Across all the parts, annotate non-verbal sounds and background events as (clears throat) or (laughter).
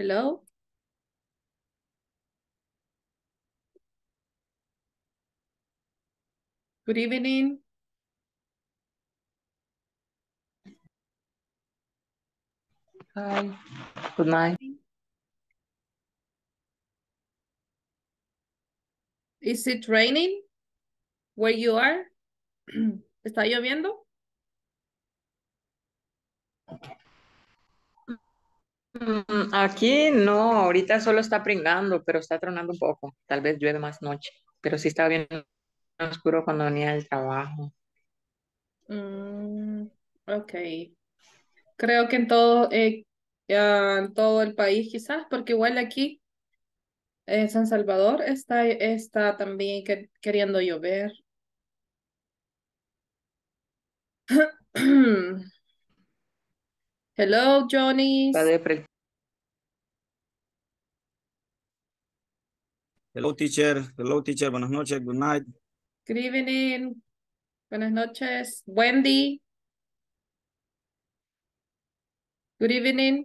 Hello. Good evening. Hi, good night. Is it raining where you are? (clears throat) ¿Está lloviendo? Mm, Aquí no, ahorita solo está pringando, pero está tronando un poco. Tal vez llueve más noche, pero sí estaba bien oscuro cuando venía del trabajo. Mm, ok. Creo que en todo, eh, ah, en todo el país quizás, porque igual aquí en San Salvador está, está también que- queriendo llover. (clears throat) Hello, Johnny. Está depre- Hello, teacher. Hello, teacher. Buenas noches. Good night. Good evening. Buenas noches. Wendy. Good evening.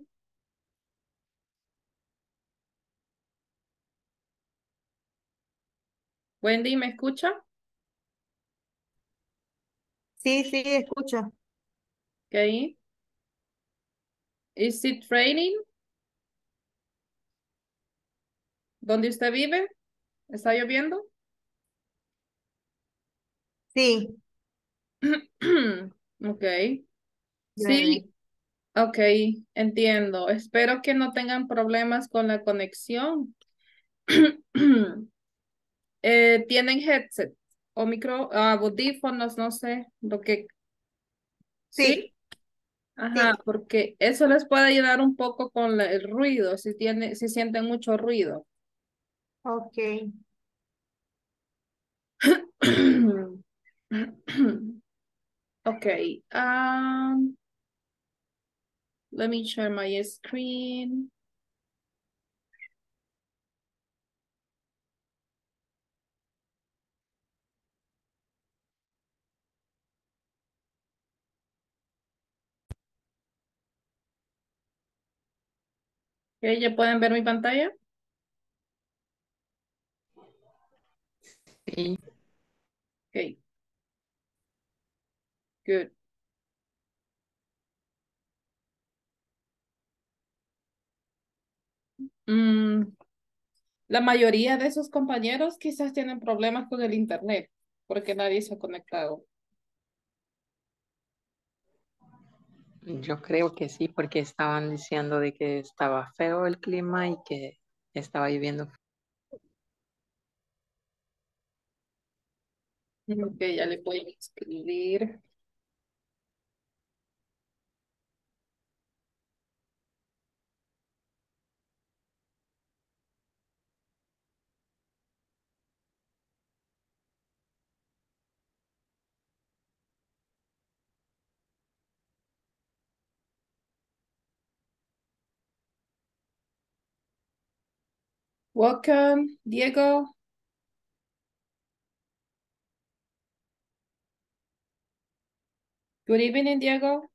Wendy, ¿me escucha? Sí, sí, escucho. Okay. Is it raining? ¿Dónde usted vive? ¿Está lloviendo? Sí, (clears throat) Ok. Sí, ok, entiendo. Espero que no tengan problemas con la conexión. (clears throat) Eh, ¿tienen headset o micro, ah, audífonos, no sé, lo que... Sí, ¿Sí? Ajá, porque eso les puede ayudar un poco con la- el ruido, si tiene, si sienten mucho ruido. Ok. (coughs) Okay, um, let me share my screen. ¿ya pueden ver mi pantalla? Sí. Okay. Good. Mm, la mayoría de esos compañeros quizás tienen problemas con el internet, porque nadie se ha conectado. Yo creo que sí, porque estaban diciendo de que estaba feo el clima y que estaba lloviendo. Ok, ya le voy a escribir. Welcome, Diego. Good evening, Diego.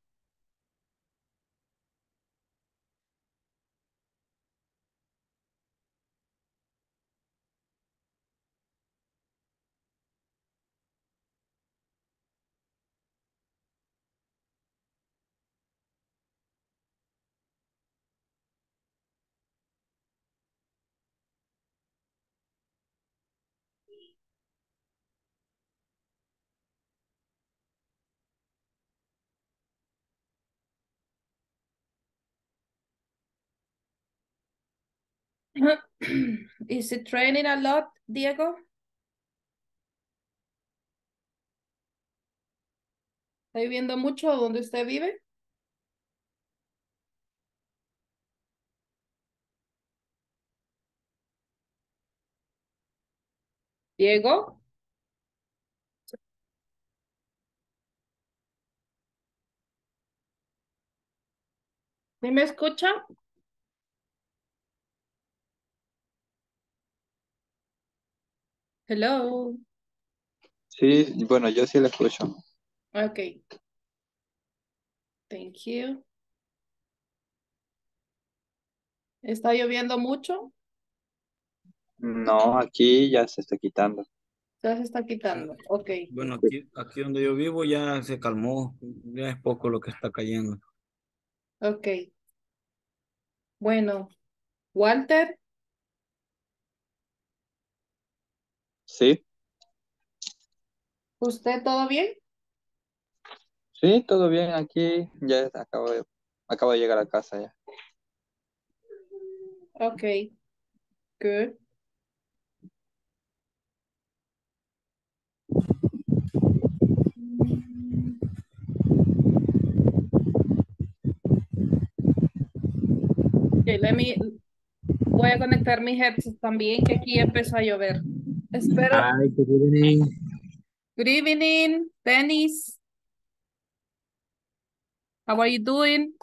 Is it raining a lot, Diego? ¿Está lloviendo mucho donde usted vive? Diego, ¿sí me escucha? Hello. Sí, bueno, yo sí la escucho. Okay. Thank you. ¿Está lloviendo mucho? No, aquí ya se está quitando. Ya se está quitando. Ok. Bueno, aquí, aquí donde yo vivo ya se calmó, ya es poco lo que está cayendo. Ok. Bueno, Walter, ¿Sí? ¿usted todo bien? Sí, todo bien. Aquí ya acabo de, acabo de llegar a casa ya. Ok. Good. Ok, let me, voy a conectar mis headsets también, que aquí empezó a llover. Hi, good evening. Good evening, Dennis. How are you doing?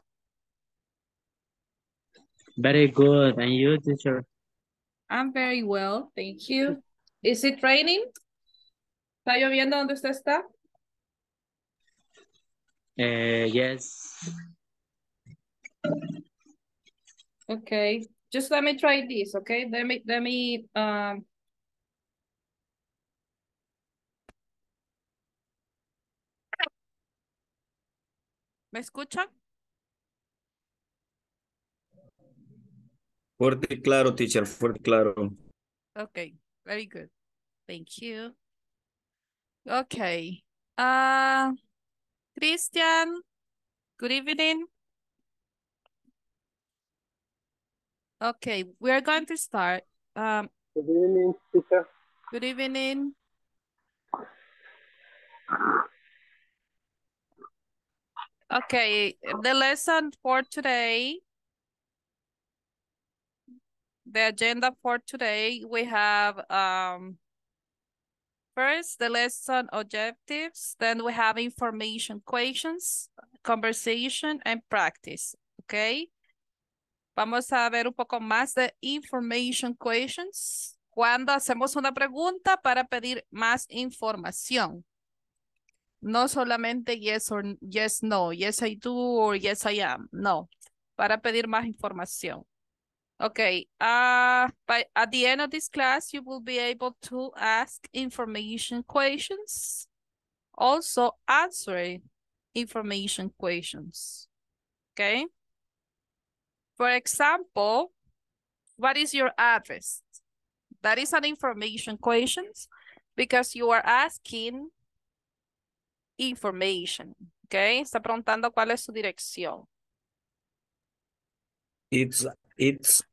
Very good. And you, teacher? I'm very well, thank you. Is it raining? ¿Está lloviendo donde usted está? Uh, yes. Okay, just let me try this, okay? Let me, let me, um. ¿Me escuchan? Fuerte y claro, teacher, fuerte y claro. Okay, very good. Thank you. Okay. Uh, Christian, good evening. Okay, we're going to start. Um, Good evening, teacher. good evening. Okay, the lesson for today, the agenda for today, we have um first the lesson objectives, then we have information questions, conversation and practice, okay? Vamos a ver un poco más de information questions, cuando hacemos una pregunta para pedir más información. No solamente yes or yes, no, yes I do or yes I am. No, para pedir más información. Okay, uh, by, at the end of this class, you will be able to ask information questions. Also answering information questions. Okay. For example, what is your address? That is an information questions because you are asking information, okay? Está preguntando cuál es su dirección. It's, it's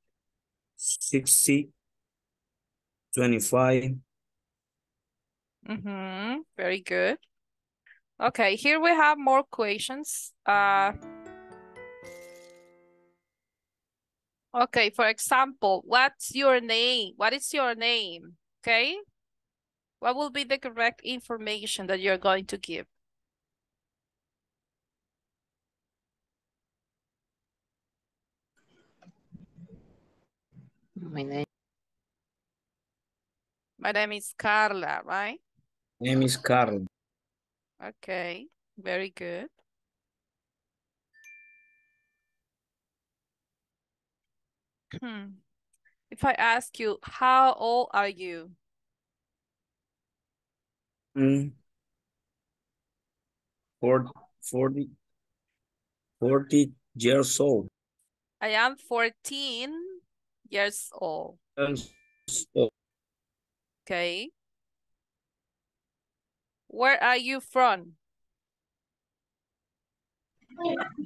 sixty, twenty-five, Mm-hmm. Very good. Okay, here we have more questions. Uh, okay, for example, what's your name? What is your name? Okay. What will be the correct information that you're going to give? My name. My name is Carla, right? name is Carl. Okay, very good. Hmm. If I ask you, how old are you? Mm. Four- Forty, forty years old. I am 14 years old. Years old. Okay. Where are you from?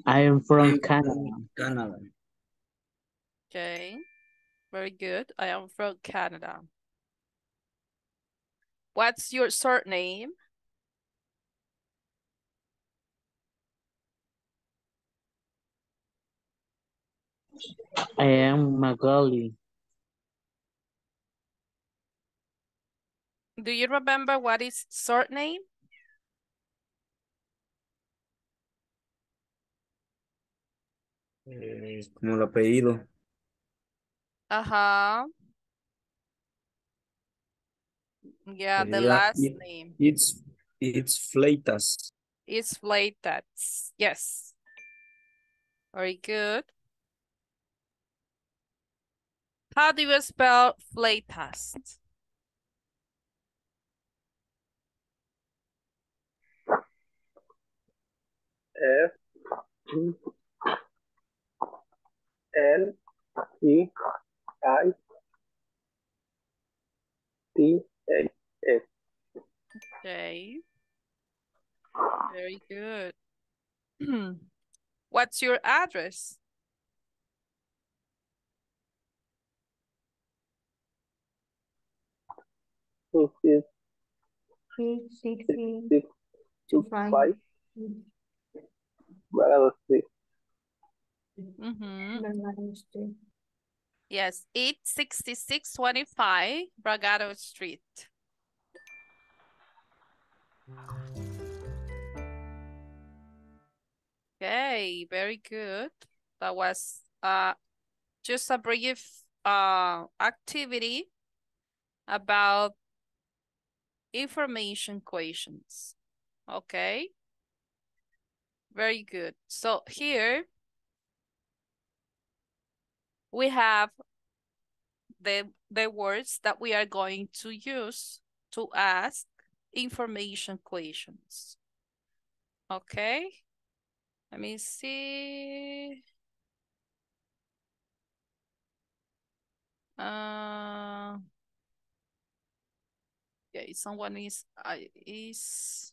I am from Canada. Canada. Okay. Very good. I am from Canada. What's your surname? I am Magali. Do you remember what is surname? Eh, como el apellido. Uh-huh. Yeah, the Sería last it- name It's, it's Fleitas. It's Fleitas. Yes. Very good. How do you spell flatus? F L E I T A S. Okay. Very good. (clears throat) What's your address? This is Three, six, six six two, two five. five Bravo. Yes, eight sixty-six twenty-five Bragado Street. Okay, very good. That was uh just a brief uh activity about information questions. Okay. Very good. So here we have the the words that we are going to use to ask information questions. Okay. Let me see. Uh, okay, someone is I is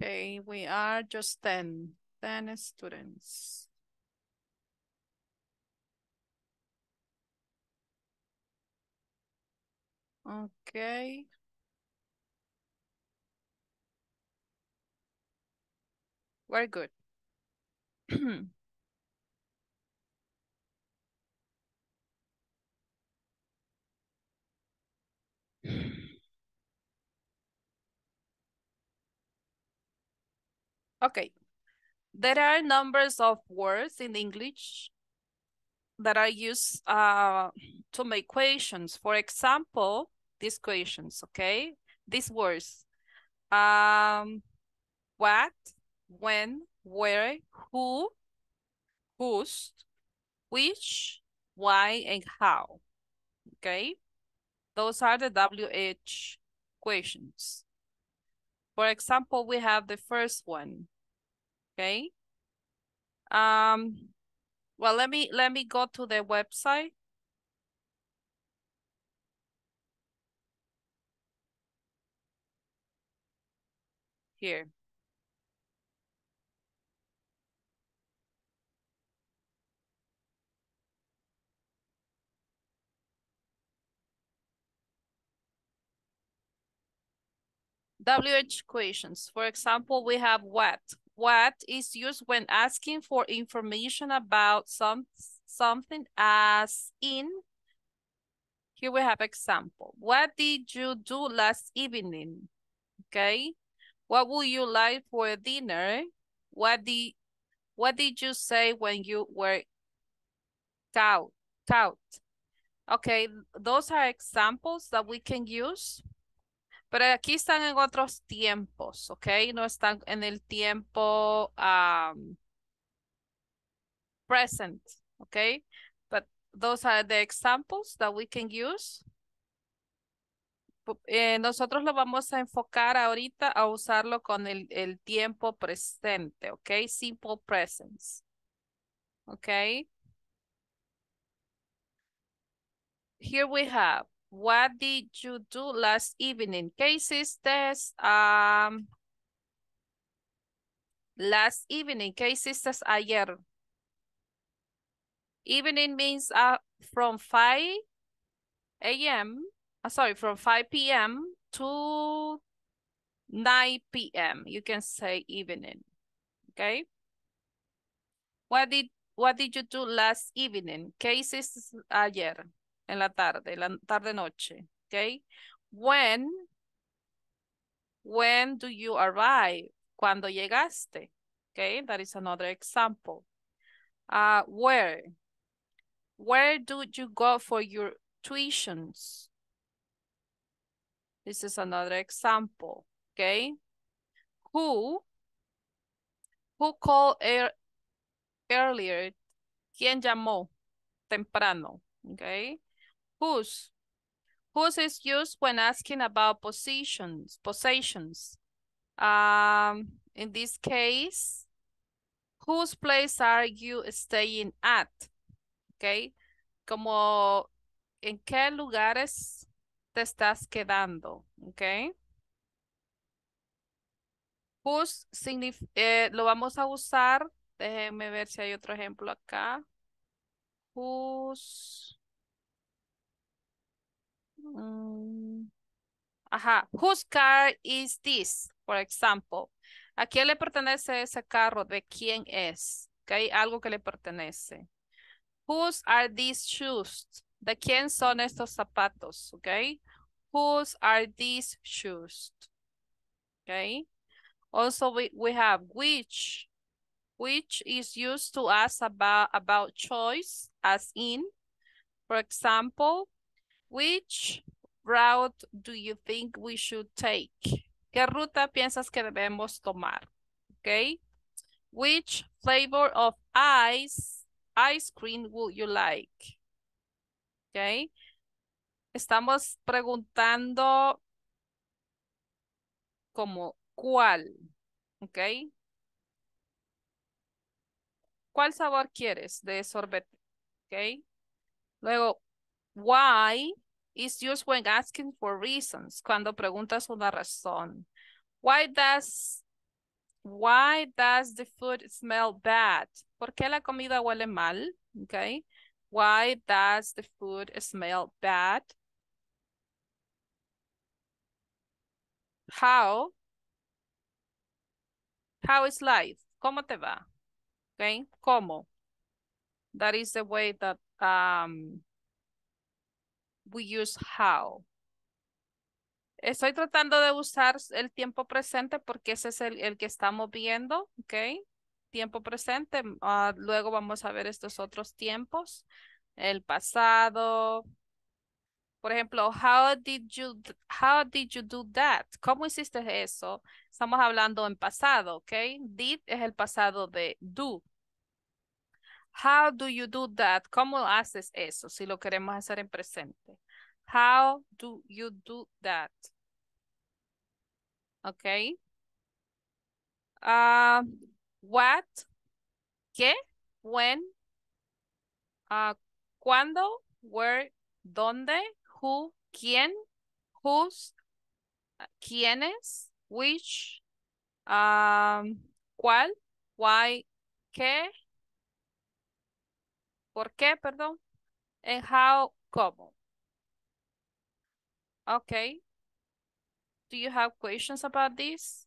okay, we are just 10, 10 students. Okay. Very good. (clears throat) Okay. There are numbers of words in English that are used uh, to make questions. For example, these questions, okay? These words. Um, what, when, where, who, whose, which, why, and how, okay? Those are the WH questions. For example, we have the first one, okay? Um, well, let me let me go to the website. Here. WH questions. For example, we have what. What is used when asking for information about some something as in. Here we have example. What did you do last evening? Okay. What would you like for dinner? What did what did you say when you were out? Out. Okay, those are examples that we can use pero aquí están en otros tiempos, ¿ok? No están en el tiempo present, ¿ok? But those are the examples that we can use. Eh, nosotros lo vamos a enfocar ahorita a usarlo con el, el tiempo presente, ¿ok? Simple presence. ¿Ok? Here we have What did you do last evening? Cases hiciste um, last evening? Cases hiciste ayer? Evening means uh, from 5 a.m. Uh, sorry, from 5 p.m. to 9 p.m. You can say evening. Okay. What did What did you do last evening? Cases ayer? En la tarde, la tarde-noche, okay? When, when do you arrive? Cuando llegaste, okay? That is another example. Uh, where? Where do you go for your tuitions? This is another example, okay? Who? Who called ear- earlier? ¿Quién llamó temprano? Okay. Whose? Whose is used when asking about positions, possessions. Um, in this case, whose place are you staying at? Okay. Como en qué lugares te estás quedando, okay? Whose eh, lo vamos a usar. Déjenme ver si hay otro ejemplo acá. Whose. Mm, Ajá. Whose car is this? Por example. ¿A quién le pertenece ese carro? ¿De quién es? Okay, algo que le pertenece. Whose are these shoes? ¿De quién son estos zapatos? Okay. Whose are these shoes? Okay. Also, we, we have which. Which is used to ask about, about choice, as in, for example, which route do you think we should take? ¿Qué ruta piensas que debemos tomar? Okay. Which flavor of ice, ice cream would you like? Okay. Estamos preguntando como cuál. Okay. ¿Cuál sabor quieres de sorbete? Okay. Luego, why is used when asking for reasons. Cuando preguntas una razón. Why does, why does the food smell bad? ¿Por qué la comida huele mal? Okay. Why does the food smell bad? How? How is life? ¿Cómo te va? Okay. ¿Cómo? That is the way that um, we use how. Estoy tratando de usar el tiempo presente porque ese es el, el que estamos viendo, ¿ok? Tiempo presente. ah, luego vamos a ver estos otros tiempos. El pasado. Por ejemplo, how did you, how did you do that? ¿Cómo hiciste eso? Estamos hablando en pasado, ¿ok? Did es el pasado de do. How do you do that? ¿Cómo haces eso si lo queremos hacer en presente? How do you do that? Okay. Ah, what? ¿Qué? When? Ah, ¿Cuándo? Where? ¿Dónde? Who? ¿Quién? Whose? ¿Quiénes? Which? Um, ¿Cuál? Why? ¿Qué? ¿Por qué? Perdón. And how? ¿Cómo? Okay. Do you have questions about this?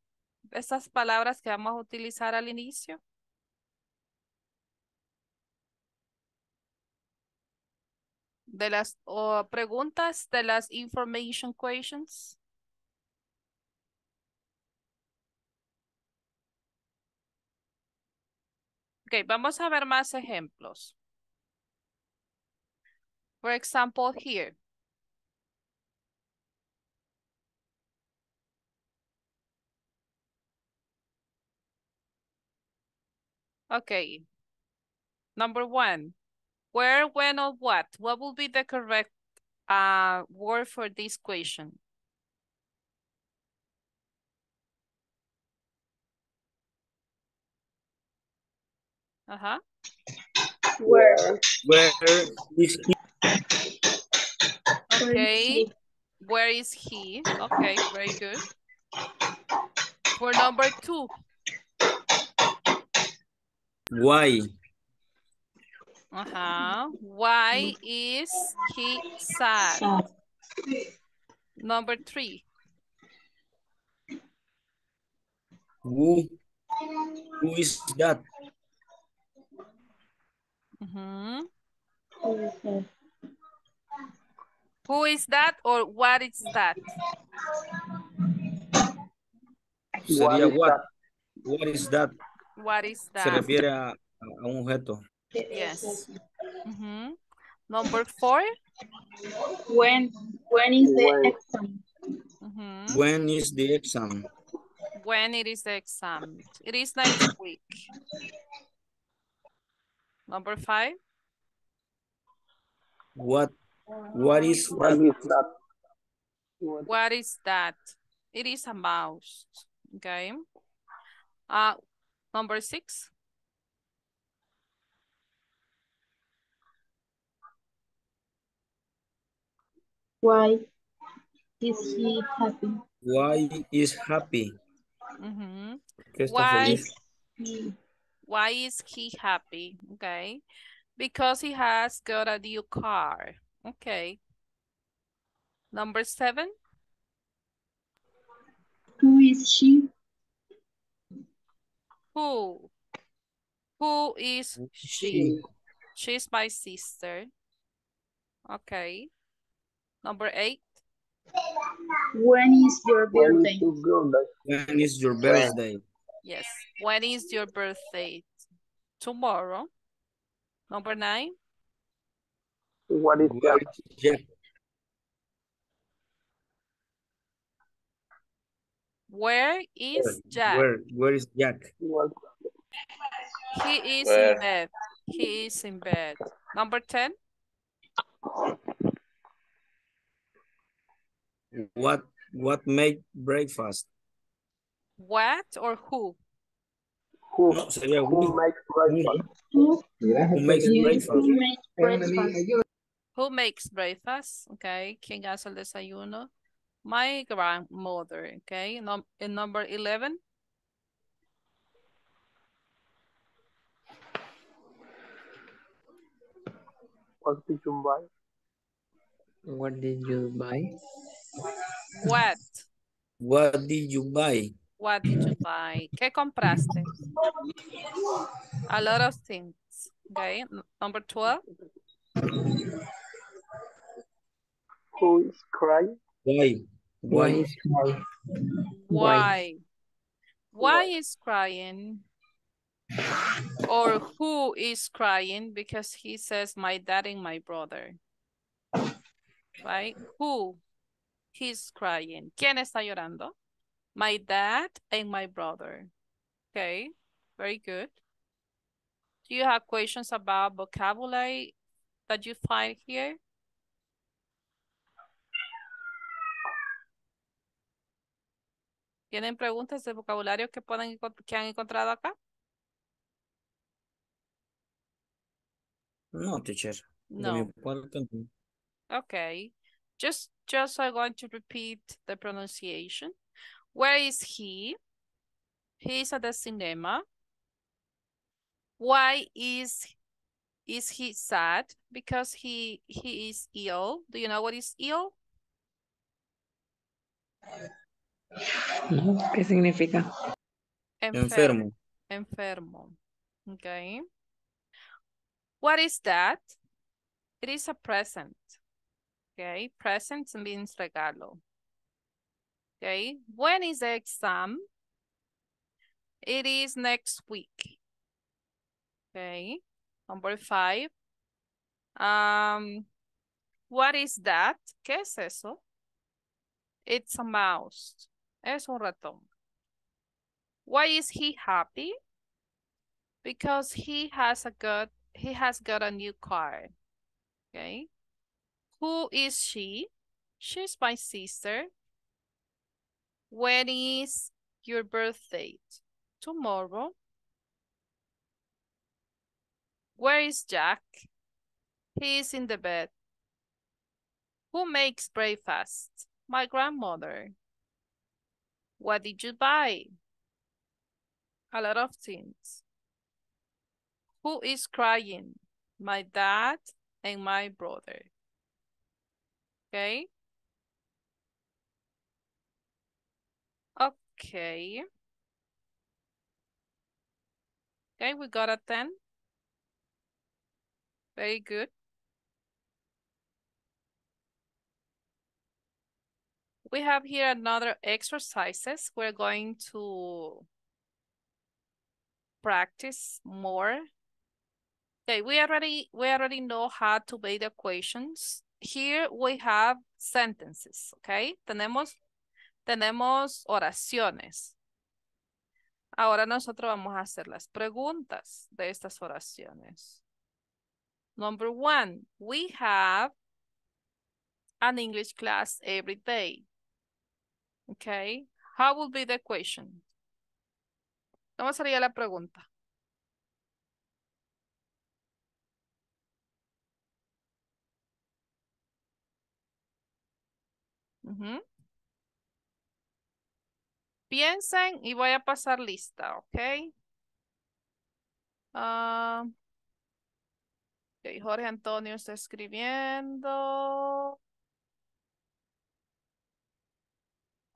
Estas palabras que vamos a utilizar al inicio. De las o preguntas de las information questions. Ok, vamos a ver más ejemplos. For example, here. Okay. Number one. Where, when, or what? What will be the correct uh, word for this question? Uh-huh. Where? Where is he? Okay. Where is he? Okay, very good. For number two. Why? Uh-huh. Why is he sad? Number three. Who? Who is that? Mhm. Who is that or what is that? Sería what? What is that? What is that? Se that? refiere a, a un objeto. Yes. Mhm. Number four. When when is the When. exam? Mhm. When is the exam? When it is the exam? It is next week. Number five. What what is What that? is that? What What is that? It is a mouse. Okay. Uh, number six. Why is he happy? Why is happy? Mhm. Why? feliz? He Why is he happy? Okay. Because he has got a new car. Okay. Number seven. who is she? Who? Who is she? She's my sister. Okay. Number eight. When is your When birthday? is his birthday? When is your birthday? Yes. When is your birthday? Tomorrow. Number nine. What is Where that? is Jack? Where is Jack? Where where is Jack? He is Where? in bed. He is in bed. Number 10. What what make breakfast? What or who? Who? No, sería Who who, makes breakfast? Who, who makes breakfast. Who makes breakfast? Who makes breakfast? Okay. ¿Quién hace el desayuno? My grandmother. Okay. Num in number 11. What did you buy? What did you buy? What? What did you buy? What did you buy? ¿Qué compraste? A lot of things. Okay. Number 12. Who is crying? Why? Why? is crying? Why? Why is crying? Or who is crying? Because he says my dad and my brother. Right? Who? He's crying. ¿Quién está llorando? My dad and my brother. Okay, very good. Do you have questions about vocabulary that you find here? ¿Tienen preguntas de vocabulario que pueden que han encontrado acá? No, teacher. No. no. Okay. Just just I'm going to repeat the pronunciation. Where is he? He is at the cinema. Why is is he sad? Because he he is ill. Do you know what is ill? No, ¿Qué significa? Enfermo. Enfermo. Okay. What is that? It is a present. Okay. Present means regalo. Okay. When is the exam? It is next week. Okay. Number five. Um, what is that? ¿Qué es eso? It's a mouse. Es un ratón. Why is he happy? Because he has a good he has got a new car. Okay. Who is she? She's my sister. When is your birthday? Tomorrow. Where is Jack? He is in the bed. Who makes breakfast? My grandmother. What did you buy? A lot of things. Who is crying? My dad and my brother. Okay. Okay. Okay, we got a 10. Very good. We have here another exercises. We're going to practice more. Okay, we already we already know how to make the equations. Here we have sentences, okay? Tenemos tenemos oraciones. Ahora nosotros vamos a hacer las preguntas de estas oraciones. Number one, we have an English class every day. Okay, how will be the question? ¿Cómo sería la pregunta? Piensen y voy a pasar lista, ¿ok? Ah, ok, Jorge Antonio está escribiendo.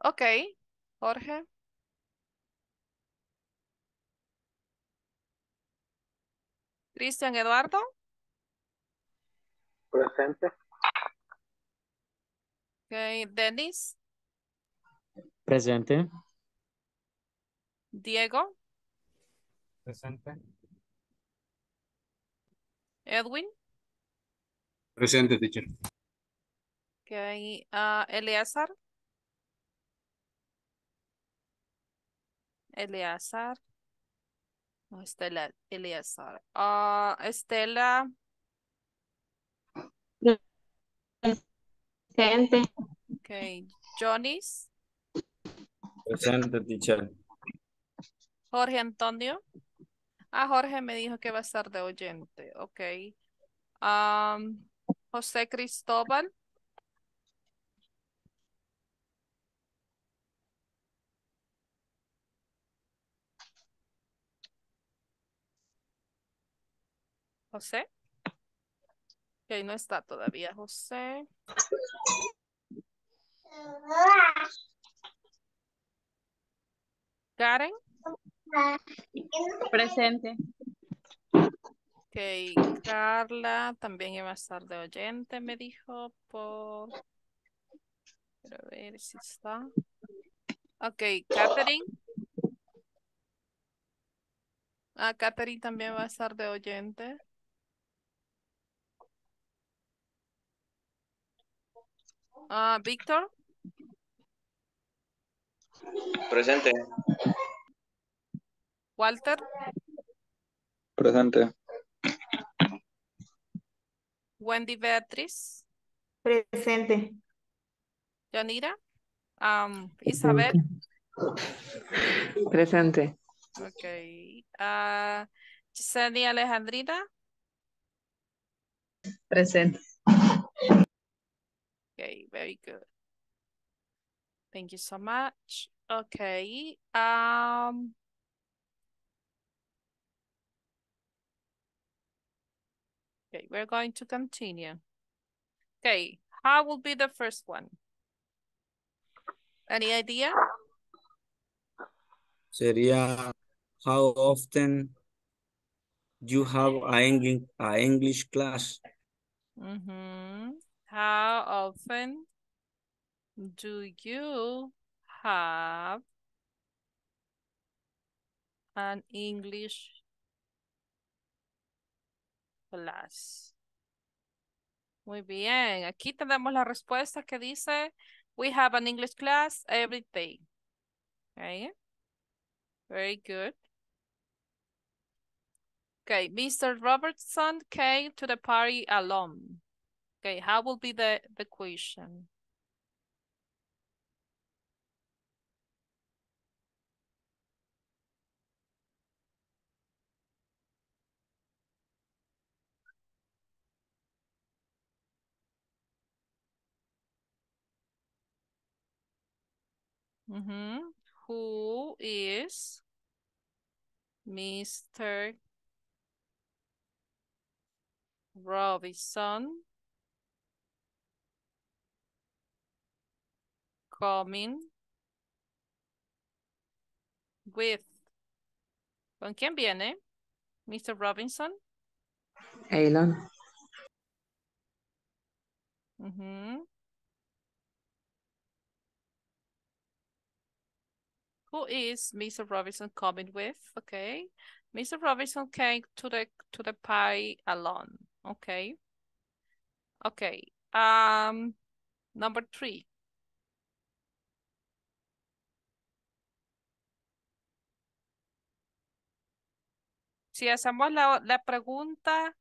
Ok, Jorge. Cristian Eduardo. Presente. Ok, Denis. Presente. Diego. Presente. Edwin. Presente, teacher. Ok, ah, Eleazar. Eleazar. No, Estela, Eleazar. Ah, Estela. Presente. Ok, Jonis. Presente, teacher. Jorge Antonio. Ah, Jorge me dijo que va a estar de oyente. Ok. Am, José Cristóbal. José. Ok, no está todavía José. Karen. Presente. Ok, Carla también iba a estar de oyente, me dijo por... Quiero ver si está. Ok, Catherine. Ah, Catherine también va a estar de oyente. Ah, Víctor. Presente. Walter. Presente. Wendy Beatriz. Presente. Yanira. Am, Isabel. Presente. Ok. Ah, Gisenia Alejandrina. Presente. Okay, very good. Thank you so much. Okay. Um. Okay, we're going to continue. Okay, how will be the first one? Any idea? Sería, how often you have a English, a English class? How often do you have an English class? Muy bien. Aquí tenemos la respuesta que dice, we have an English class every day. Okay. Very good. Okay, Mr. Robertson came to the party alone. Okay, how will be the, the question? Mm-hmm. Who is Mr. Robinson coming with? ¿Con quién viene? Mr. Robinson. Eilon. Mhm. Who is Mr. Robinson coming with? Okay. Mr. Robinson came to the to the pie alone. Okay. Okay. Um number three. Si hacemos la, la pregunta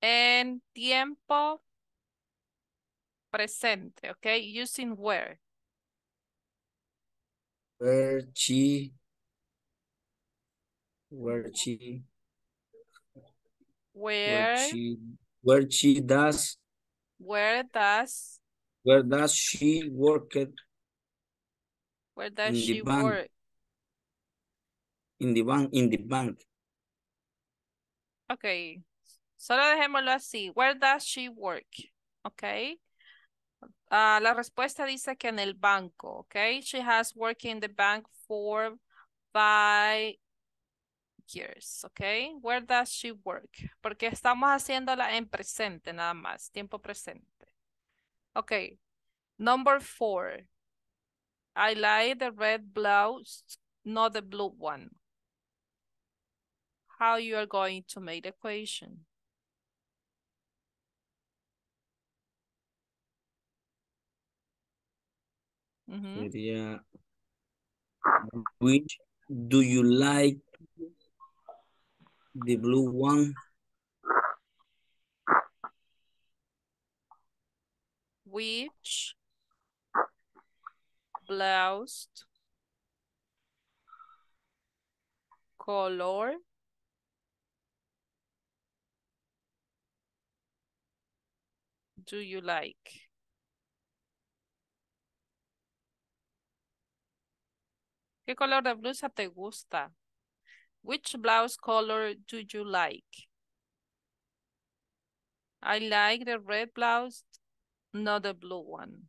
en tiempo presente, ¿ok? Using where. Where she, where she, where Where, she, where she does, where does, where does she work at where does In she work? in the bank, in the bank? Ok. Solo dejémoslo así. Where does she work? Ok. Ah, la respuesta dice que en el banco, ok. She has worked in the bank for five years, ok. Where does she work? Porque estamos haciéndola en presente nada más, tiempo presente. Ok. Number four. I like the red blouse, not the blue one. How you are going to make the equation? Mm-hmm. Ujú. Sería, which do you like? The blue one, Which blouse color do you like? ¿Qué color de blusa te gusta? Which blouse color do you like? I like the red blouse, not the blue one.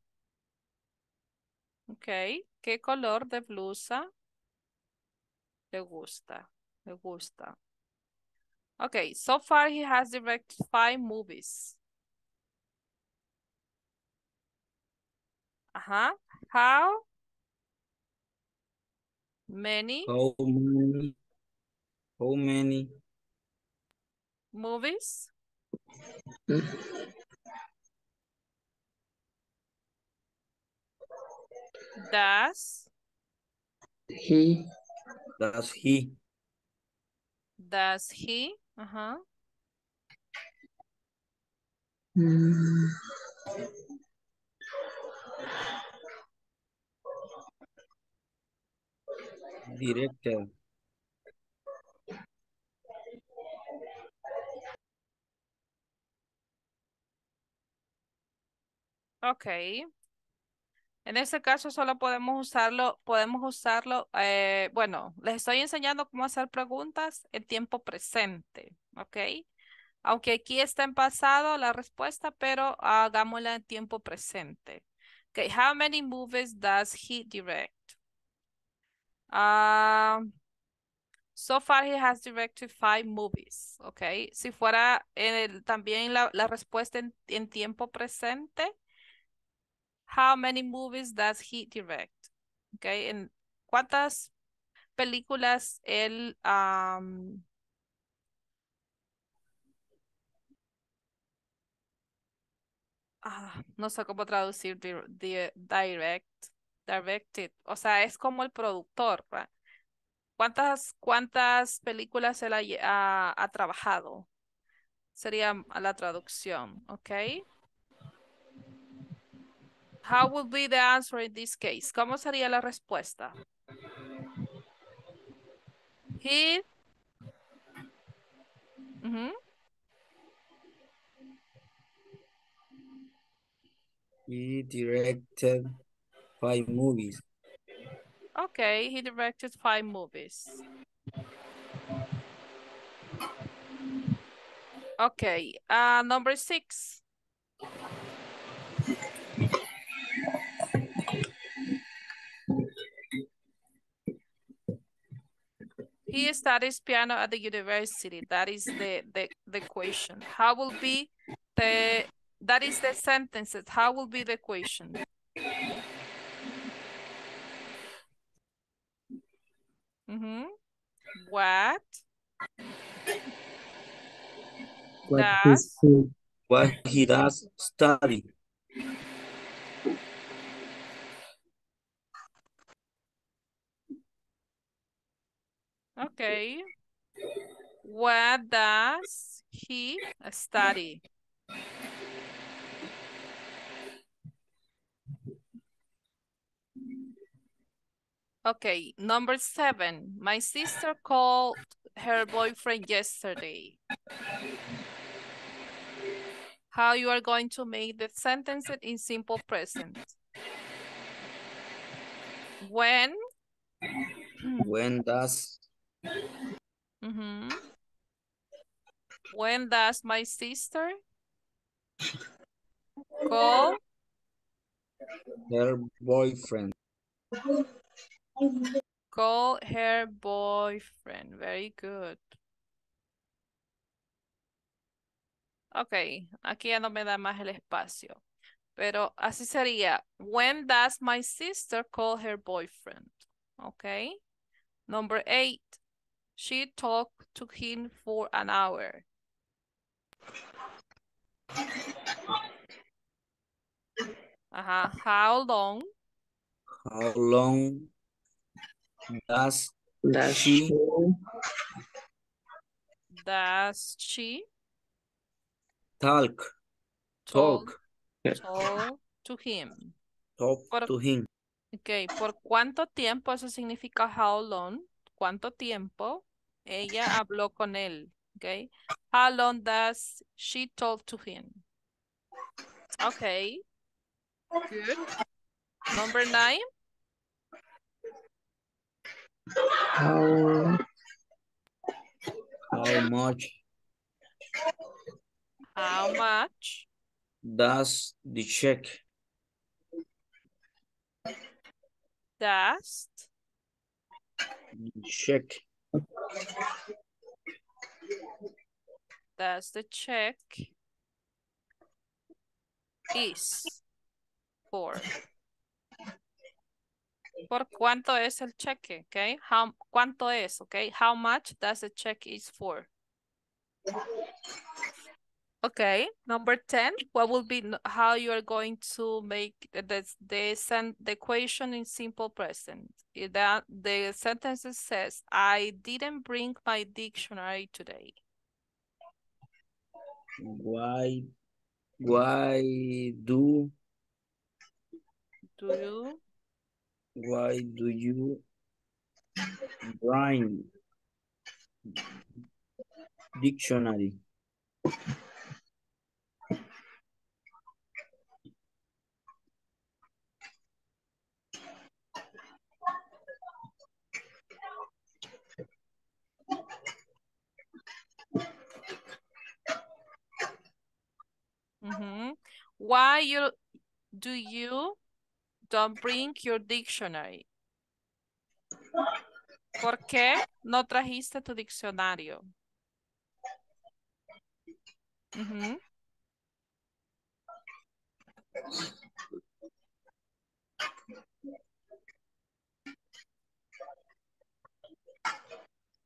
Ok, ¿qué color de blusa te gusta? Le gusta. Okay, so far he has directed five movies. Ajá. How many how many, how many movies does he does he does he uh-huh, director? Okay. En ese caso solo podemos usarlo, podemos usarlo, eh, bueno, les estoy enseñando cómo hacer preguntas en tiempo presente, ¿ok? Aunque aquí está en pasado la respuesta, pero hagámosla en tiempo presente. Okay, how many movies does he direct? Ah, so far he has directed five movies, okay? Si fuera también la, la respuesta en, en tiempo presente, How many movies does he direct? Okay, en cuántas películas él am, ah, no sé cómo traducir dir- di- direct, directed, o sea, es como el productor. ¿Cuántas, cuántas películas él ha, ha- ha trabajado? Sería la traducción, ¿ok? How would be the answer in this case? ¿Cómo sería la respuesta? He. Ujú. He directed five movies. Okay, he directed five movies. Okay, uh, number six. He studies piano at the university. That is the, the, the question. How will be the, that is the sentences. How will be the question? Mhm. What What does he? What he does study. Okay. What does he study? Okay, number seven. My sister called her boyfriend yesterday. How you are going to make the sentence in simple present? When? When does Mm -hmm. When does my sister call? her boyfriend? Call her boyfriend. Very good. Ok, aquí ya no me da más el espacio. Pero así sería. When does my sister call her boyfriend? Ok. Number eight. She talked to him for an hour. Ajá. How long How long does Does she does she talk talk, talk to him? talk Por- to him? Ok, ¿por cuánto tiempo? Eso significa how long. ¿Cuánto tiempo ella habló con él? Ok. How long does she talk to him? Ok. Good. Number nine. How How much How much? does the check does the check? Does the check is for? ¿Por cuánto es el cheque? Okay. How, ¿Cuánto es? Okay. How much does the check is for? Okay, number 10, what will be how you are going to make the the, the, the equation in simple present? That the sentence says, I didn't bring my dictionary today. why why do Do you? Why do you bring dictionary Mhm. Why you do you don't bring your dictionary? ¿Por qué no trajiste tu diccionario? Ujú.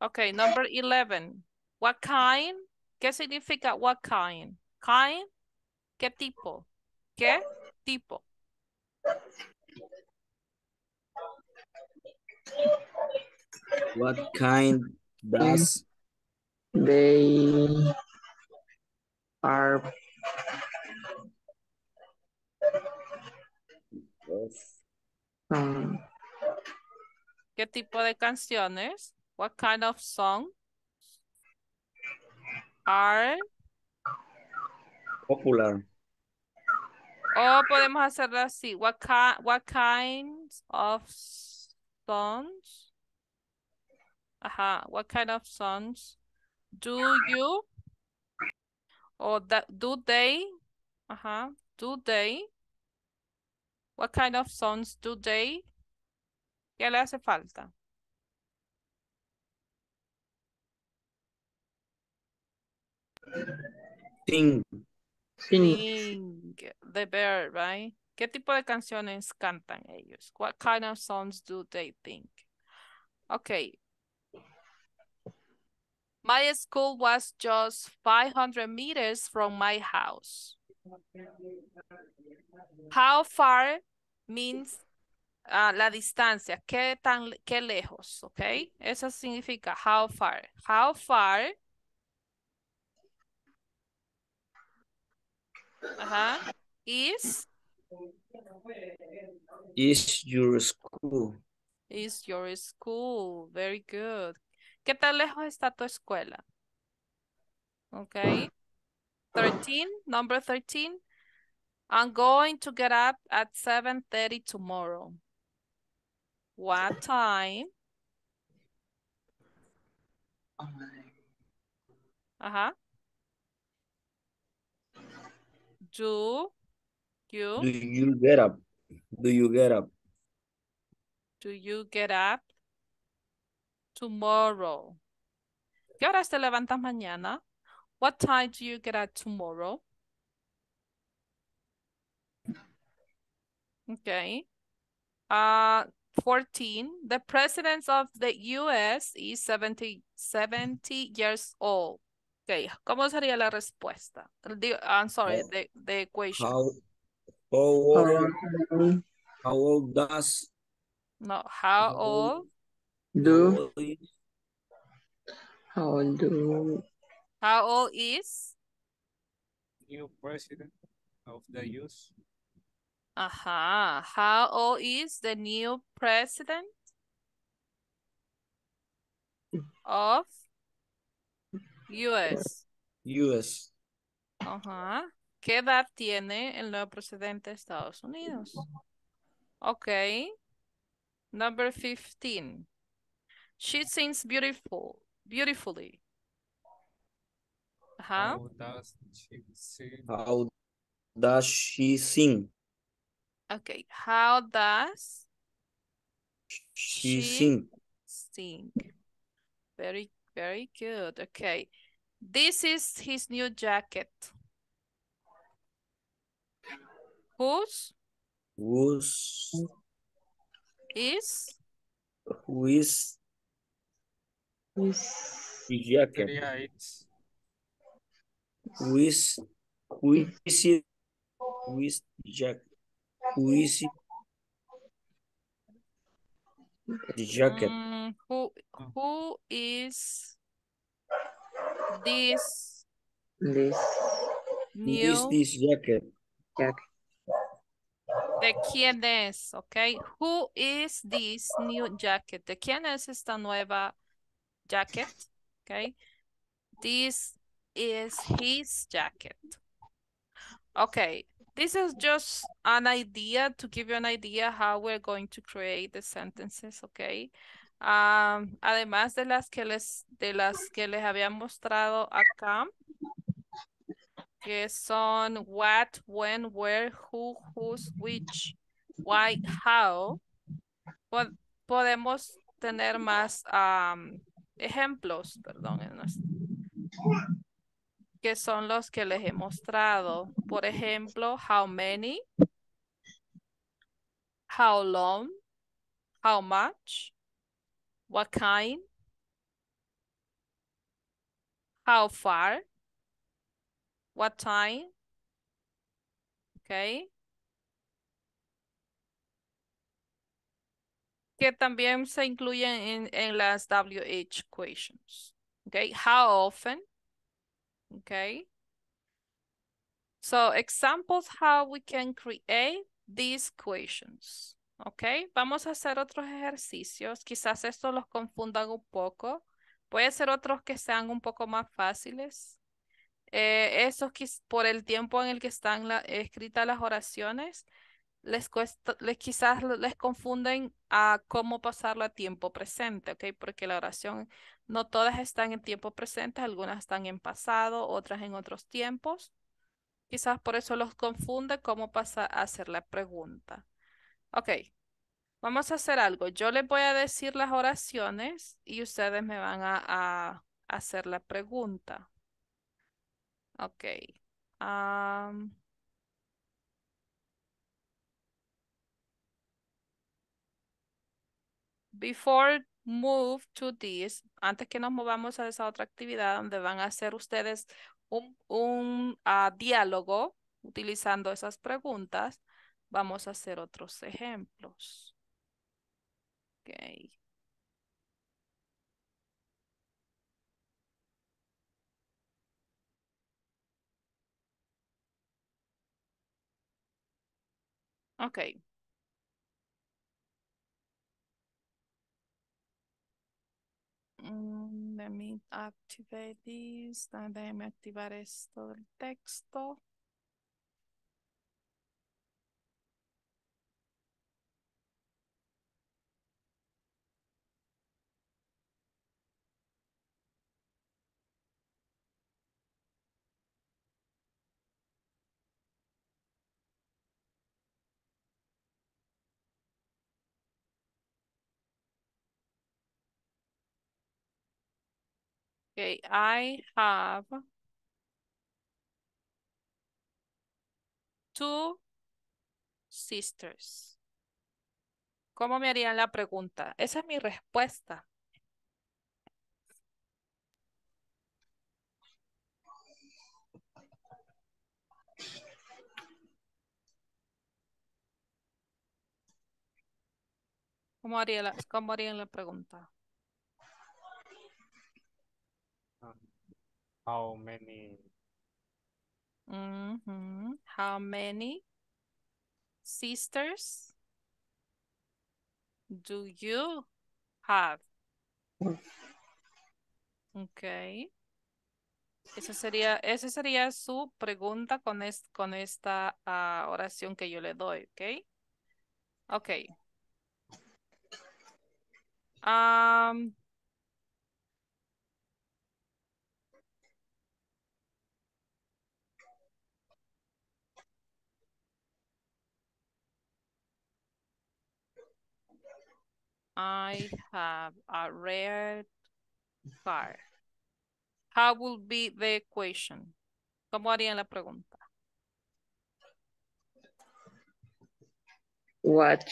Okay, number 11. What kind? ¿Qué significa what kind? Kind, ¿qué tipo? ¿Qué tipo? What kind does they are of um, ¿Qué tipo de canciones? What kind of song are? popular O podemos hacerlo así. What, ki what kinds of songs? Ajá. What kind of songs do you? Or that do they? Ajá. Do they? What kind of songs do they? ¿Qué le hace falta? sing sing Sing, the verb, right? ¿Qué tipo de canciones cantan ellos? What kind of songs do they think? Okay. My school was just 500 meters from my house. How far means ah, la distancia. ¿Qué tan qué lejos? Okay. Eso significa how far. How far is Is your school? is your school. Very good. ¿Qué tan lejos está tu escuela? Okay. 13, number 13. I'm going to get up at 7.30 tomorrow. What time? Uh-huh. Do you, Do you get up? Do you get up? do you get up tomorrow? ¿Qué horas te levantas mañana? What time do you get up tomorrow? Okay. Uh, 14. The president of the U.S. is 70, 70 years old. Okay. ¿Cómo sería la respuesta? The- I'm sorry, the, the equation. How, how old, how old does No, how how old? Do, how old is do, How old is? new president of the mm. US? Ajá. Uh-huh. How old is the new president of US? US. Ajá. Uh-huh. ¿Qué edad tiene el nuevo presidente de Estados Unidos? Ok. Number 15. She sings beautiful, beautifully. Ajá. does How does she sing? Okay. How does She She- sing. sing? Very, very good. Okay. This is his new jacket. Whose Who's is? who is is, the jacket? Who is who is it? Who is the jacket? Who is it? The jacket. Mm, who who is this this, Who is new this jacket? jacket, ¿De quién es? Okay. Who is this new jacket? ¿De quién es esta nueva jacket? Okay. This is his jacket. Okay. This is just an idea to give you an idea how we're going to create the sentences, okay? Um, además de las que les de las que les había mostrado acá, que son what, when, where, who, whose, which, why, how, pod- podemos tener más am, ejemplos, perdón, en nues- que son los que les he mostrado. Por ejemplo, how many, how long, how much, what kind, how far, what time, okay. Que también se incluyen en, en las WH equations, okay. How often, okay. So examples how we can create these equations. Ok, vamos a hacer otros ejercicios. Quizás esto los confundan un poco. Puede ser otros que sean un poco más fáciles. Eh, esos quiz- por el tiempo en el que están escritas las oraciones, les cuesta, les quizás les confunden a cómo pasarlo a tiempo presente, ¿ok? Porque la oración no todas están en tiempo presente, algunas están en pasado, otras en otros tiempos. Quizás por eso los confunde cómo pasa a hacer la pregunta. Ok, vamos a hacer algo. Yo les voy a decir las oraciones y ustedes me van a, a hacer la pregunta. Ok. am, before move to this, antes que nos movamos a esa otra actividad donde van a hacer ustedes un, un ah, diálogo utilizando esas preguntas, vamos a hacer otros ejemplos. Ok. Okay. Mm, let me activate this. Déjeme activar esto del texto. Okay, I have two sisters. ¿Cómo me harían la pregunta? Esa es mi respuesta. ¿Cómo haría la, cómo harían la pregunta? How many Mhm. How many sisters do you have? Okay. Esa sería, esa sería su pregunta con, es- con esta ah, oración que yo le doy, ¿ok? Ok. Am, I have a red car. How will be the question? ¿Cómo harían la pregunta? What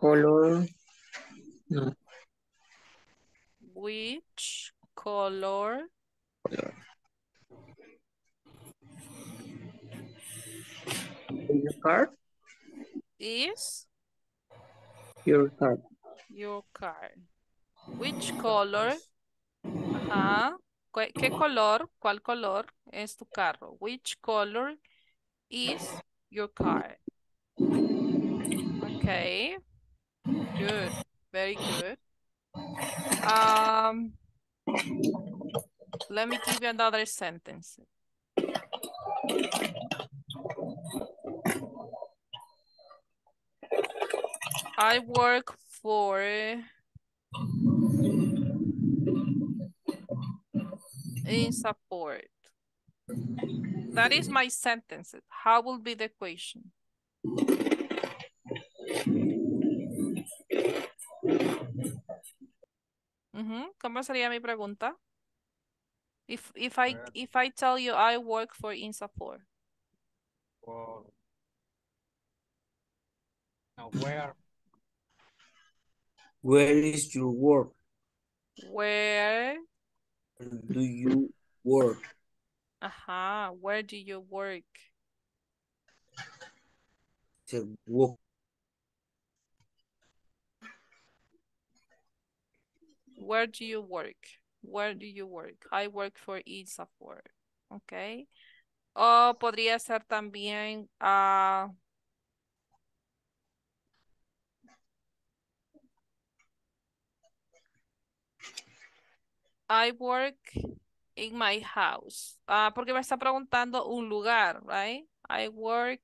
color? No, Which color color. Your car? is Your car. your car? Which color? Ajá. ¿Qué, qué color? ¿Cuál color es tu carro? Which color is your car? Okay. Good. Very good. Um, let me give you another sentence. I work for in support. That is my sentence. How will be the question? Ujú, mm-hmm. ¿Cómo sería mi pregunta? If if I eh. if I tell you I work for INSAFOR, or now where Where is your work? where Do you work? Ajá, where do you work? Say, work. Where do you work? Where do you work? I work for INSAFOR. Okay. O podría ser también ah, I work in my house. Ah, porque me está preguntando un lugar, right? I work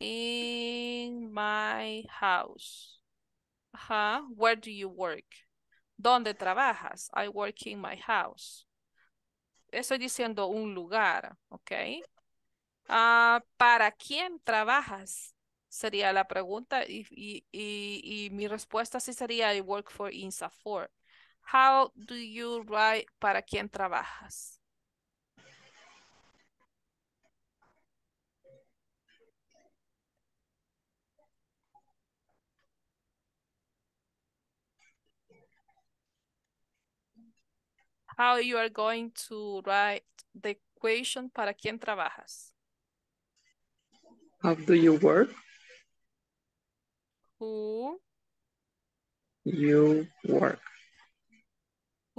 in my house. Ajá. Where do you work? ¿Dónde trabajas? I work in my house. Estoy diciendo un lugar, ¿ok? Ah, ¿para quién trabajas? Sería la pregunta y, y, y, y mi respuesta sí sería I work for INSAFOR. How do you write para quién trabajas? How you are going to write the equation para quién trabajas? How do you work? Who, You work.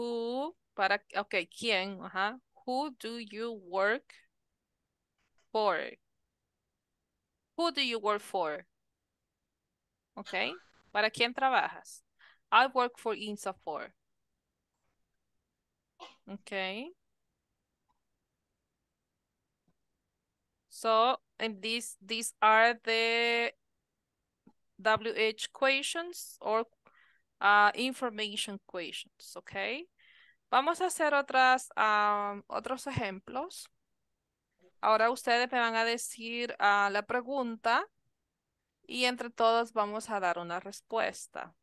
Who, para, ok, ¿quién? Ajá. Who do you work for? Who do you work for? Okay. ¿Para quién trabajas? I work for INSAFOR. Okay. So, and these these are the WH questions or uh, information questions, okay? Vamos a hacer otras, um, otros ejemplos. Ahora ustedes me van a decir uh, la pregunta y entre todos vamos a dar una respuesta.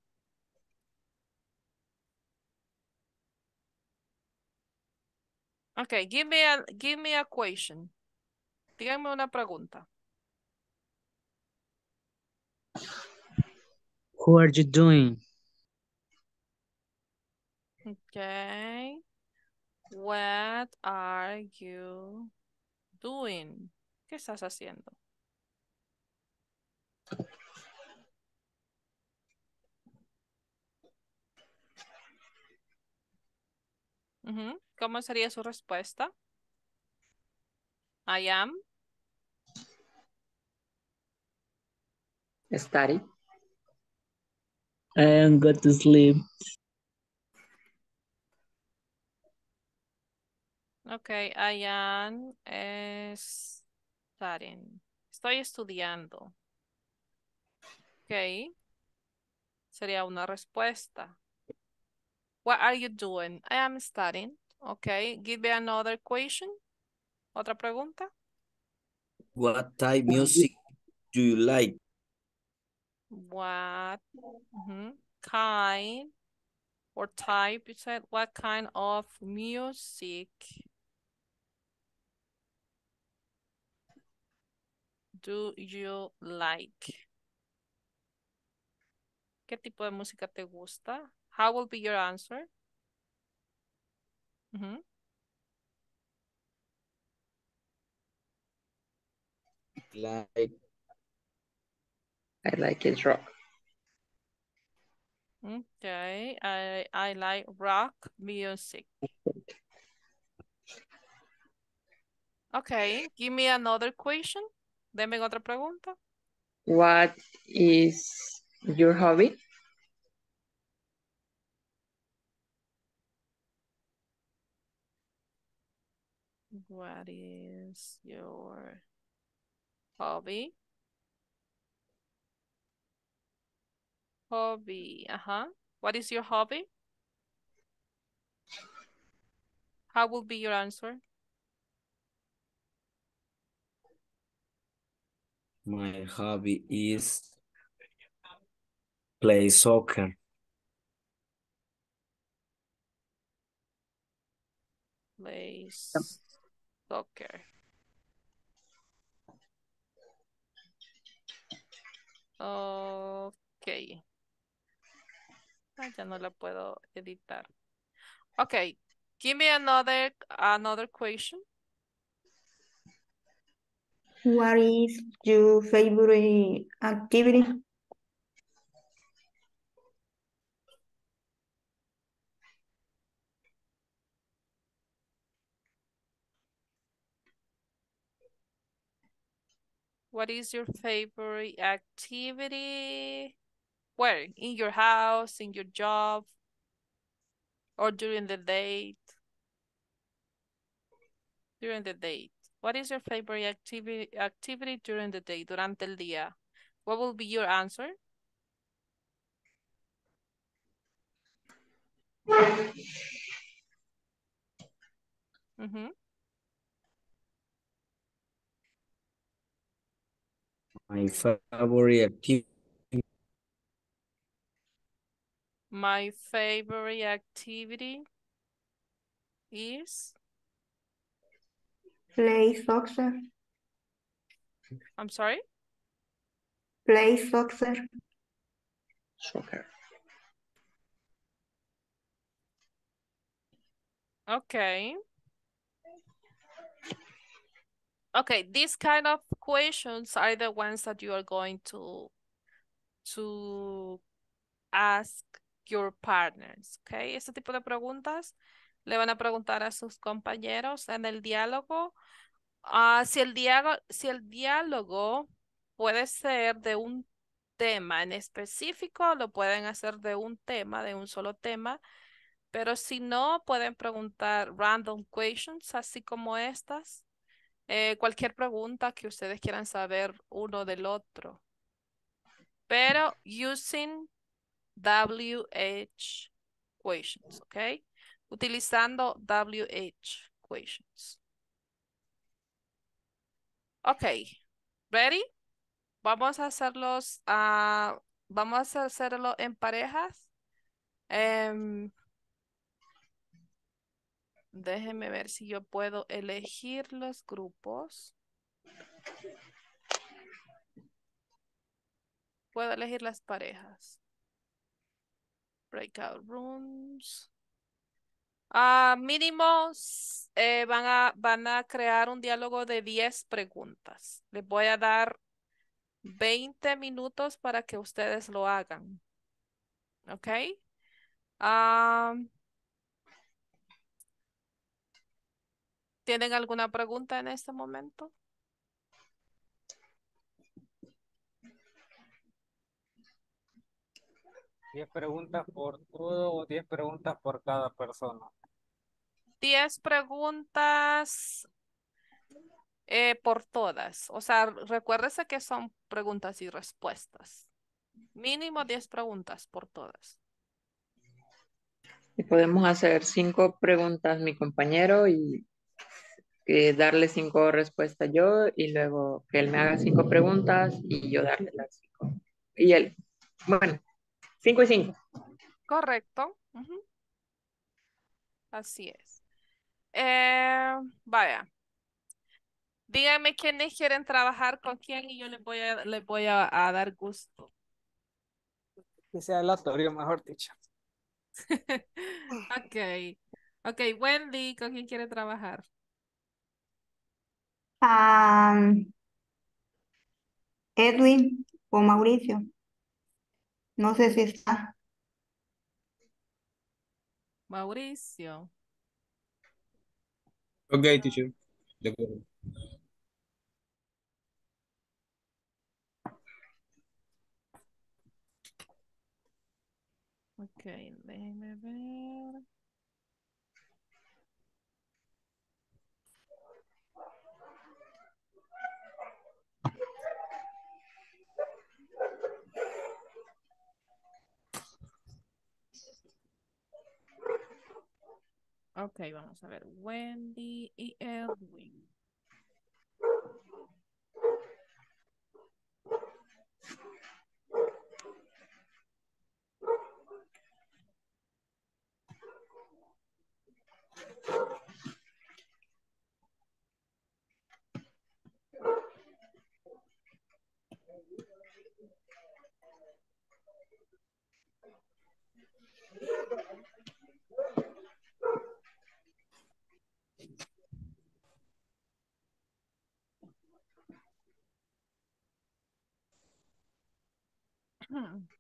Okay, give me a, give me a question. Díganme una pregunta. Who are you doing? Okay. What are you doing? ¿Qué estás haciendo? ¿Cómo sería su respuesta? I am. Study. And go to sleep. Okay, I am studying. Estoy estudiando. Okay. Sería una respuesta. What are you doing? I am studying. Okay, give me another question. Otra pregunta. What type of music do you like? What mhm, kind or type, you said, what kind of music do you like? ¿Qué tipo de música te gusta? How will be your answer? Ujú. Like I like it rock. Okay, I, I like rock music. (laughs) Okay, give me another question. Deme otra pregunta. What is your hobby? What is your hobby? Hobby, uh-huh. What is your hobby? How will be your answer? My hobby is play soccer. Plays soccer. Ok. Ah, ya no la puedo editar. Okay. Give me another another question. What is your favorite activity? What is your favorite activity? Where? In your house, in your job, or during the date? During the date. What is your favorite activity activity during the day, durante el día? What will be your answer? Mhm. My favorite activity My favorite activity is, Play soccer. I'm sorry? Play soccer. Soccer. Okay. Okay, these kind of questions are the ones that you are going to to ask your partners, okay? Este tipo de preguntas le van a preguntar a sus compañeros en el diálogo. Ah, si el diálogo, si el diálogo puede ser de un tema en específico, lo pueden hacer de un tema, de un solo tema, pero si no, pueden preguntar random questions, así como estas. Eh, cualquier pregunta que ustedes quieran saber uno del otro. Pero using WH questions, ¿ok? Utilizando WH questions. Ok, ready? Vamos a hacerlos, ah, vamos a hacerlo en parejas. Em, déjenme ver si yo puedo elegir los grupos. Puedo elegir las parejas. Breakout rooms. Ah, mínimo eh, van, a, van a crear un diálogo de 10 preguntas. Les voy a dar 20 minutos para que ustedes lo hagan. ¿Ok? Ah, ¿Tienen alguna pregunta en este momento? ¿Diez preguntas por todo o diez preguntas por cada persona? 10 preguntas eh, por todas. O sea, recuérdese que son preguntas y respuestas. Mínimo 10 preguntas por todas. Y podemos hacer cinco preguntas mi compañero y eh, darle cinco respuestas yo y luego que él me haga cinco preguntas y yo darle las cinco. Y él, bueno, cinco y cinco. Correcto. Ujú. Así es. Eh, vaya. Díganme quiénes quieren trabajar con quién y yo les voy a, les voy a, a dar gusto. Que sea aleatorio, mejor dicho. (laughs) Ok. Ok, Wendy, ¿con quién quiere trabajar? Ah, Edwin o Mauricio. No sé si está. Mauricio. Ok, teacher. De acuerdo. Ok, déjenme ver. Ok, vamos a ver. Wendy y Edwin.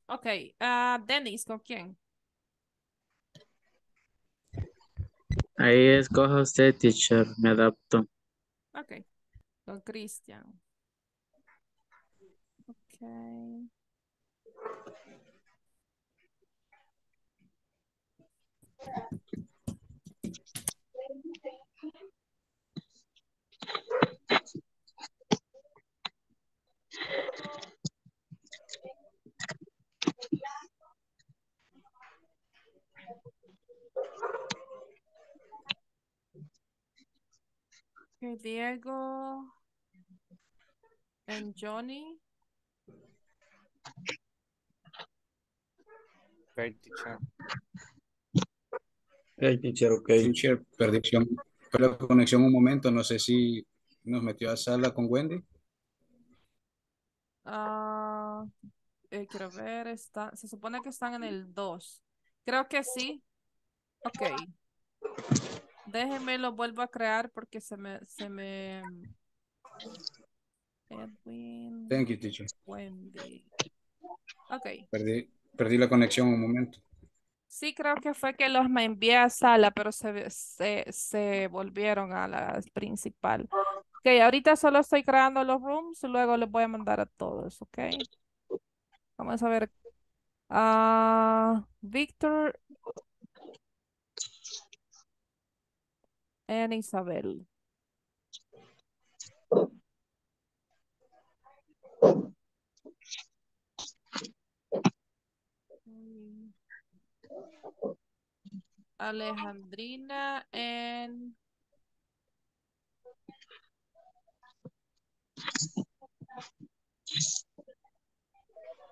Ok, ah, Dennis, ¿con quién? Ahí escoja usted, teacher. Me adapto. Ok, con Christian. Ok. Okay, Diego and Johnny. Ok, teacher. Ok, teacher, ok. Teacher, perdí la conexión un momento. No sé si nos metió a sala con Wendy. Ah, eh, quiero ver, está, se supone que están en el 2. Creo que sí. Ok. Déjenme lo vuelvo a crear porque se me, se me... Edwin, Thank you, teacher. Wendy. Ok. Perdí, perdí la conexión un momento. Sí, creo que fue que los me envié a sala, pero se, se, se volvieron a la principal. Ok, ahorita solo estoy creando los rooms, luego les voy a mandar a todos, ok. Vamos a ver. Ah, Víctor and Isabel. Alejandrina and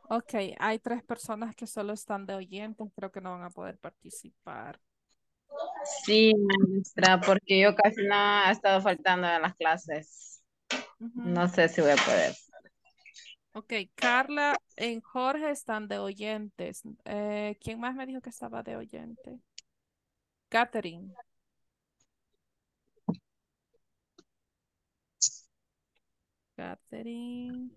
Ok, hay tres personas que solo están de oyentes, creo que no van a poder participar. Sí, maestra, porque yo casi no he estado faltando en las clases. No sé si voy a poder. Ok, Carla y Jorge están de oyentes. Eh, ¿quién más me dijo que estaba de oyente? Catherine. Catherine.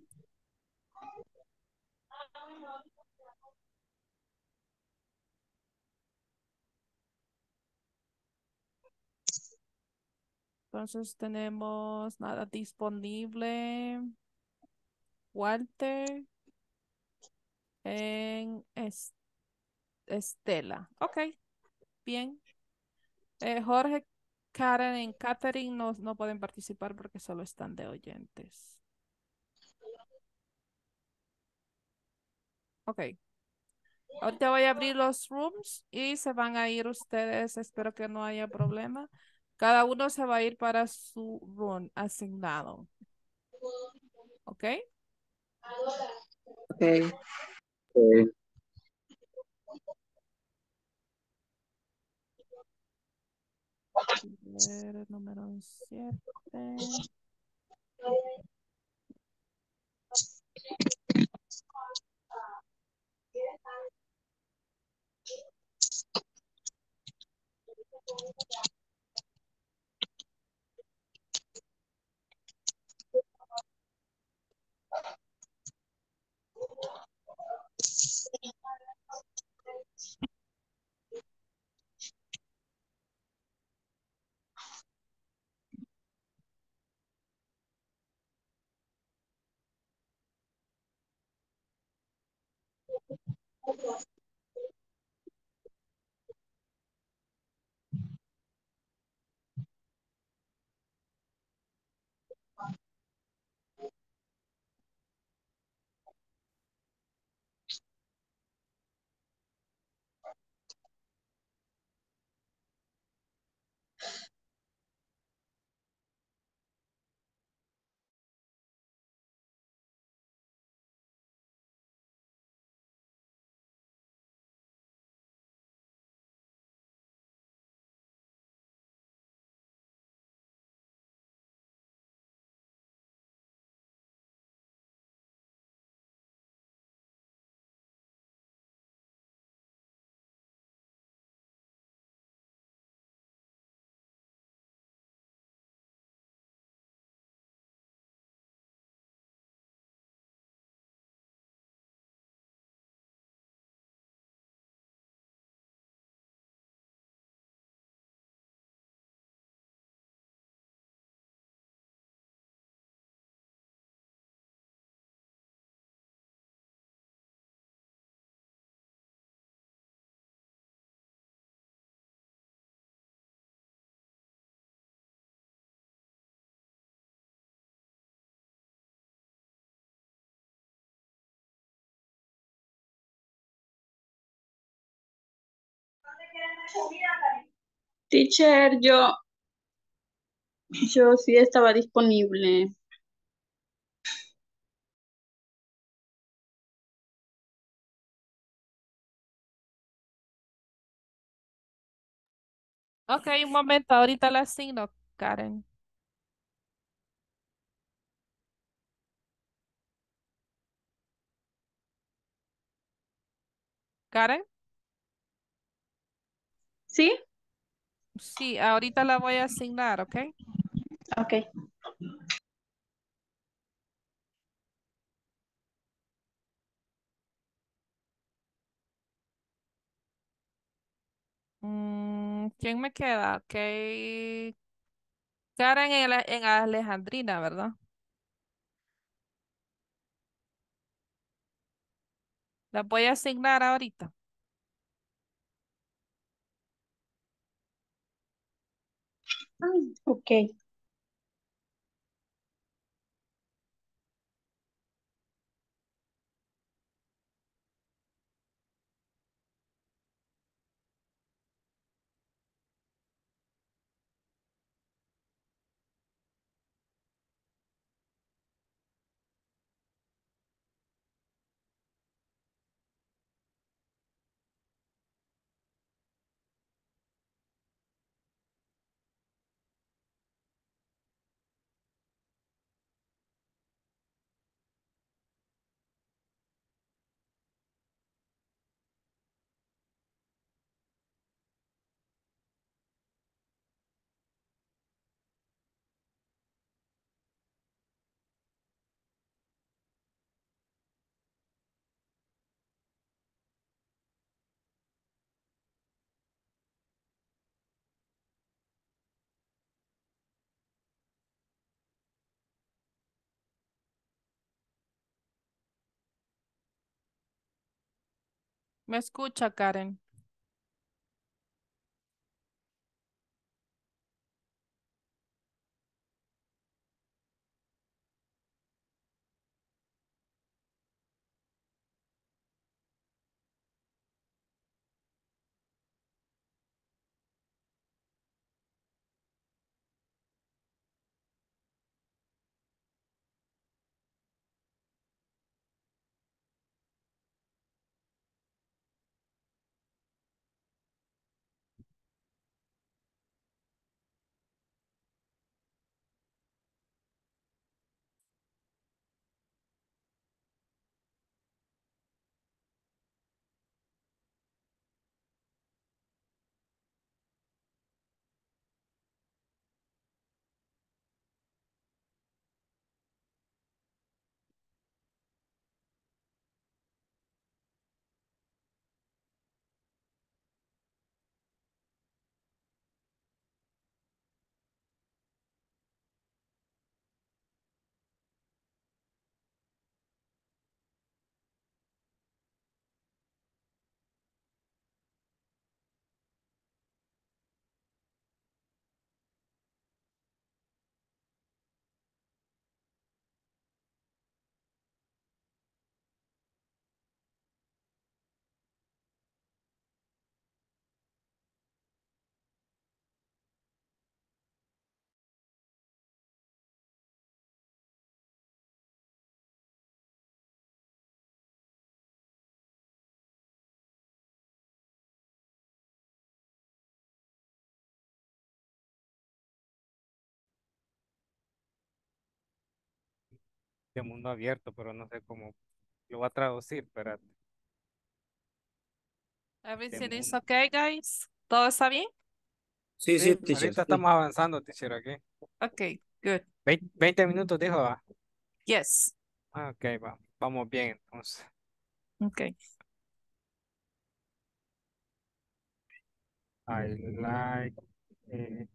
Entonces tenemos nada disponible. Walter en Es- Estela. Ok, bien. Eh, Jorge, Karen y Catherine no, no pueden participar porque solo están de oyentes. Ok. Ahorita voy a abrir los rooms y se van a ir ustedes. Espero que no haya problema. Cada uno se va a ir para su room asignado. ¿Ok? Ok. Ok. Ver, número 7. Teacher, yo, yo sí estaba disponible. Ok, un momento, ahorita la asigno, Karen. Karen, ¿Sí? sí, ahorita la voy a asignar, ¿ok? Ok. Mm, ¿quién me queda? Ok. Karen en, en Alejandrina, ¿verdad? La voy a asignar ahorita. Ah, ok. ¿Me escucha, Karen? De mundo abierto, pero no sé cómo lo va a traducir, espérate. Everything is okay, guys? ¿Todo está bien? Sí, sí, Sí, teacher. ahorita sí. estamos avanzando, teacher, aquí. Okay, good. Vein- 20 minutos dijo, va. Yes. Ah, ok, va. Vamos bien, entonces. Okay. I like it.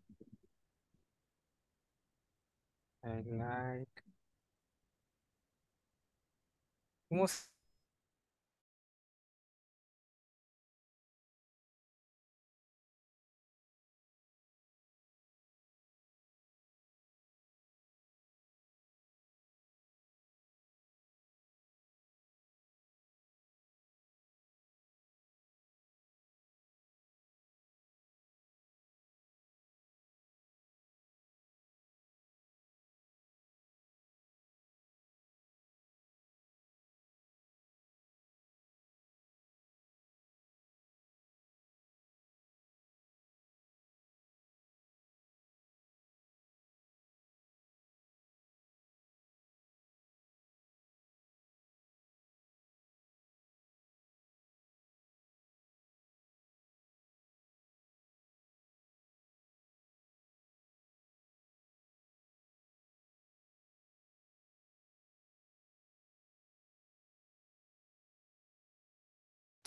I like. como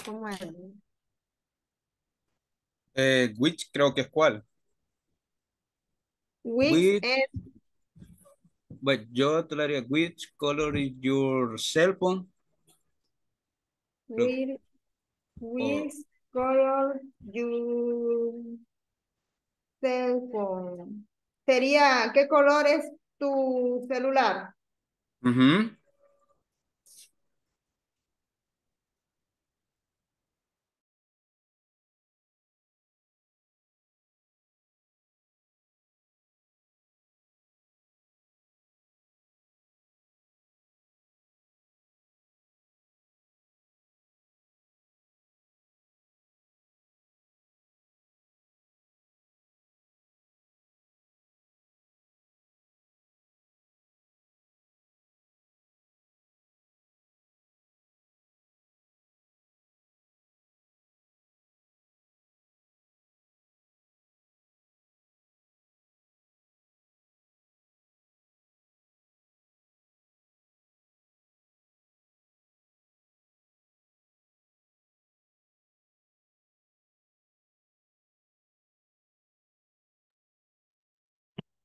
¿Cómo es? Eh, which creo que es cuál. Which Which- es But yo te lo haría, which color is your cell phone? Which, which color your cell phone? Sería, ¿qué color es tu celular? Ujú.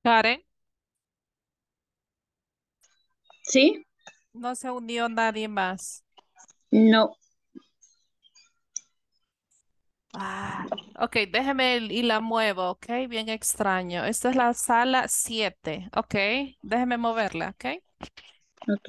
Karen, ¿Sí? no se unió nadie más. No. Ah, ok, déjeme el- y la muevo, ok, bien extraño. Esta es la sala 7, ok, déjeme moverla, ok. Ok.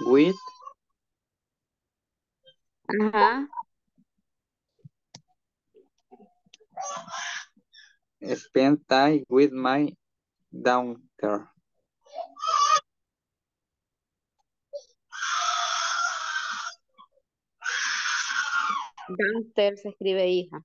With Ajá. spend time with my daughter. Gangster se escribe hija.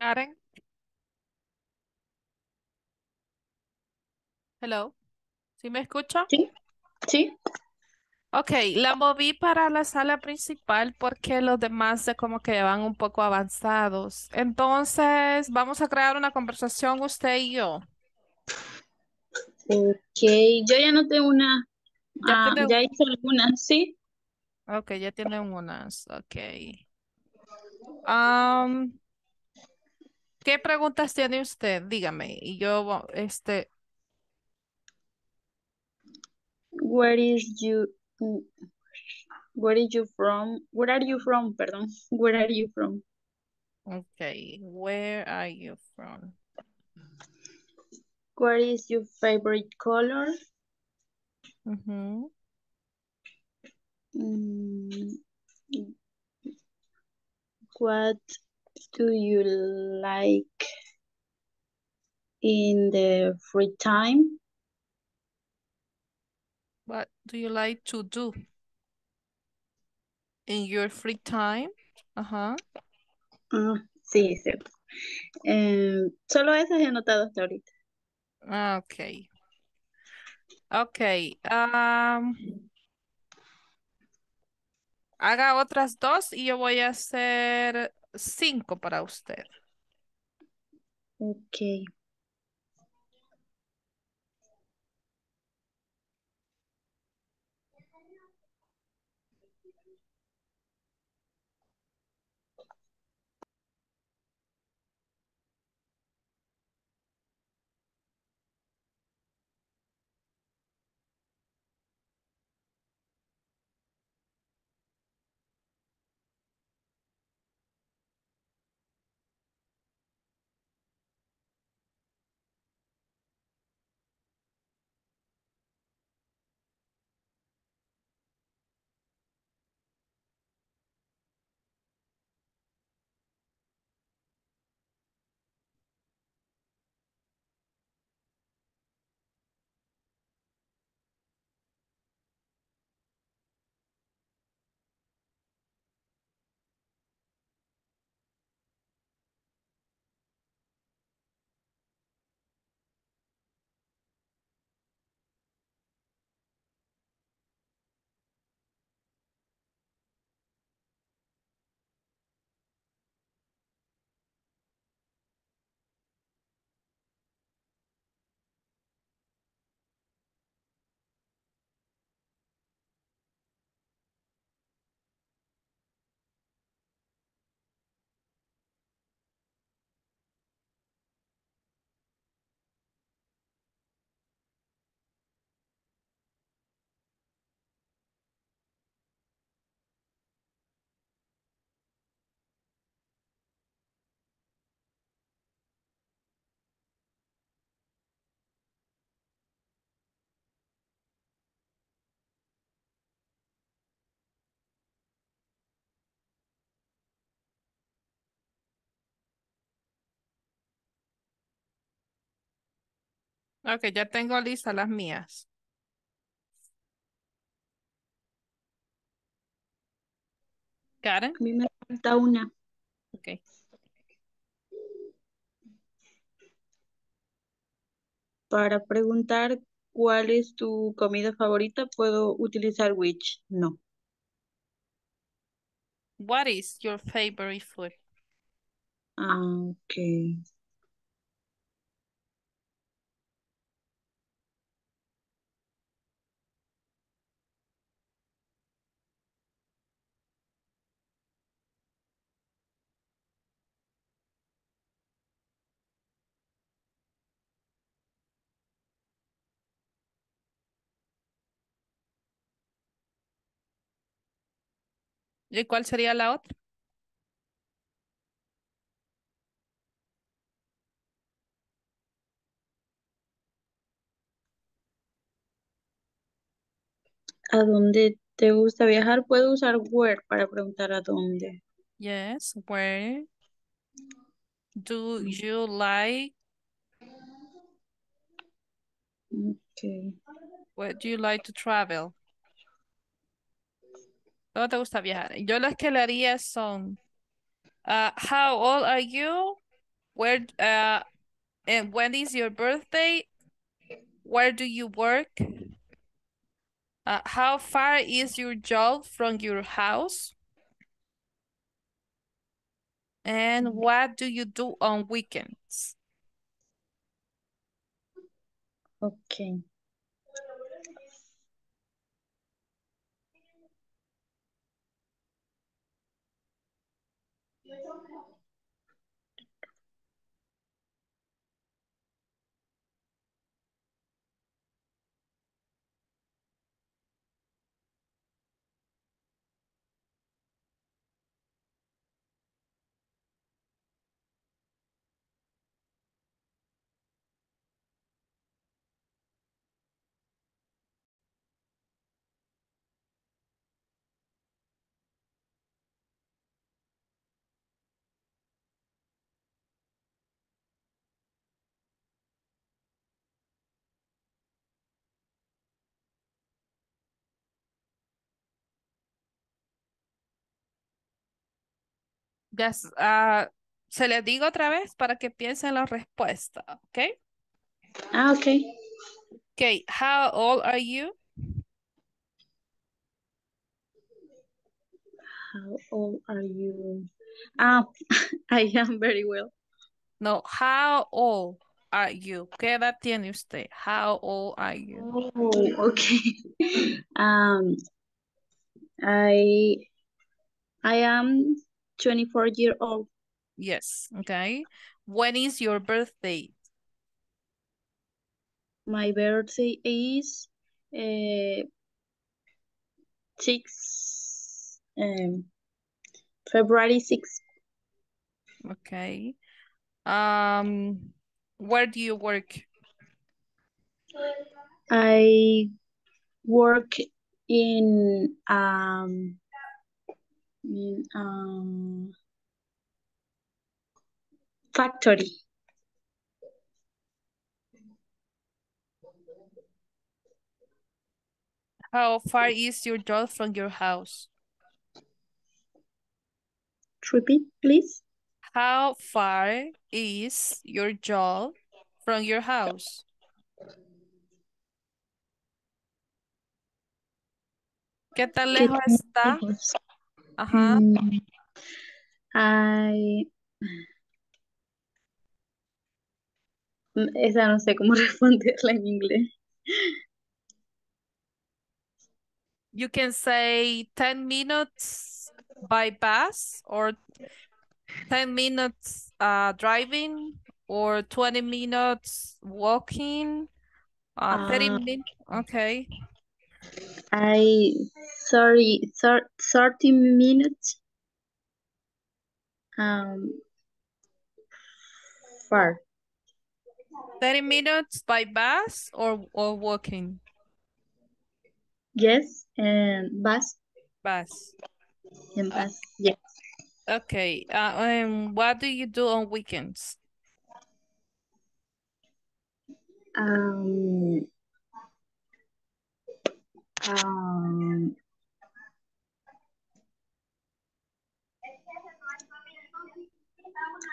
Karen. Hello. ¿Sí me escucha? Sí. Sí. Ok, la moví para la sala principal porque los demás de como que van un poco avanzados. Entonces, vamos a crear una conversación usted y yo. Ok, yo ya noté una. Ya Ah, tiene- ya hice algunas, sí. Ok, ya tienen unas. Ok. Am, ¿qué preguntas tiene usted? Dígame. Y yo, este, Where is you? Where is you from? Where are you from? Perdón. (laughs) Where are you from? Okay, where are you from? What is your favorite color? Mm, what do you like in the free time? What do you like to do in your free time? Ajá. Ah, sí, sí. Eh, solo esas he notado hasta ahorita. Ah, Okay. Okay. Um, haga otras dos y yo voy a hacer cinco para usted. Ok. Ok, ya tengo listas las mías. Karen. A mí me falta una. Ok. Para preguntar cuál es tu comida favorita, puedo utilizar which. No. What is your favorite food? Ah, ok. ¿Y cuál sería la otra? ¿A dónde te gusta viajar? Puedo usar where para preguntar a dónde. Yes, where do you like, Ok. where do you like to travel? ¿Dónde te gusta viajar? Yo las que le haría son, uh, how old are you? Where, uh, and when is your birthday? Where do you work? Uh, how far is your job from your house? And what do you do on weekends? Ok. Yes, ah, se les digo otra vez para que piensen la respuesta, ¿ok? Ah, ok. Okay, how old are you? How old are you? Ah, (laughs) I am very well. No, how old are you? ¿Qué edad tiene usted? How old are you? Oh, okay. (laughs) Um, I I am 24 year old. Yes, okay. When is your birthday? My birthday is uh, six um, February 6th. Okay. Um, where do you work? I work in um um factory. How far is your job from your house? Repeat, please. How far is your job from your house? ¿Qué tan lejos está? Ajá. Mm, I Mm, esa no sé cómo (laughs) responderla en inglés. You can say 10 minutes by bus or 10 minutes uh, driving or 20 minutes walking. Uh, 30 Ah, minutes. Okay. I sorry, thir 30 minutes um far. 30 minutes by bus or, or walking? Yes, and bus Bus. and Uh, bus. Yes. okay. Uh, um, what do you do on weekends? Um, um,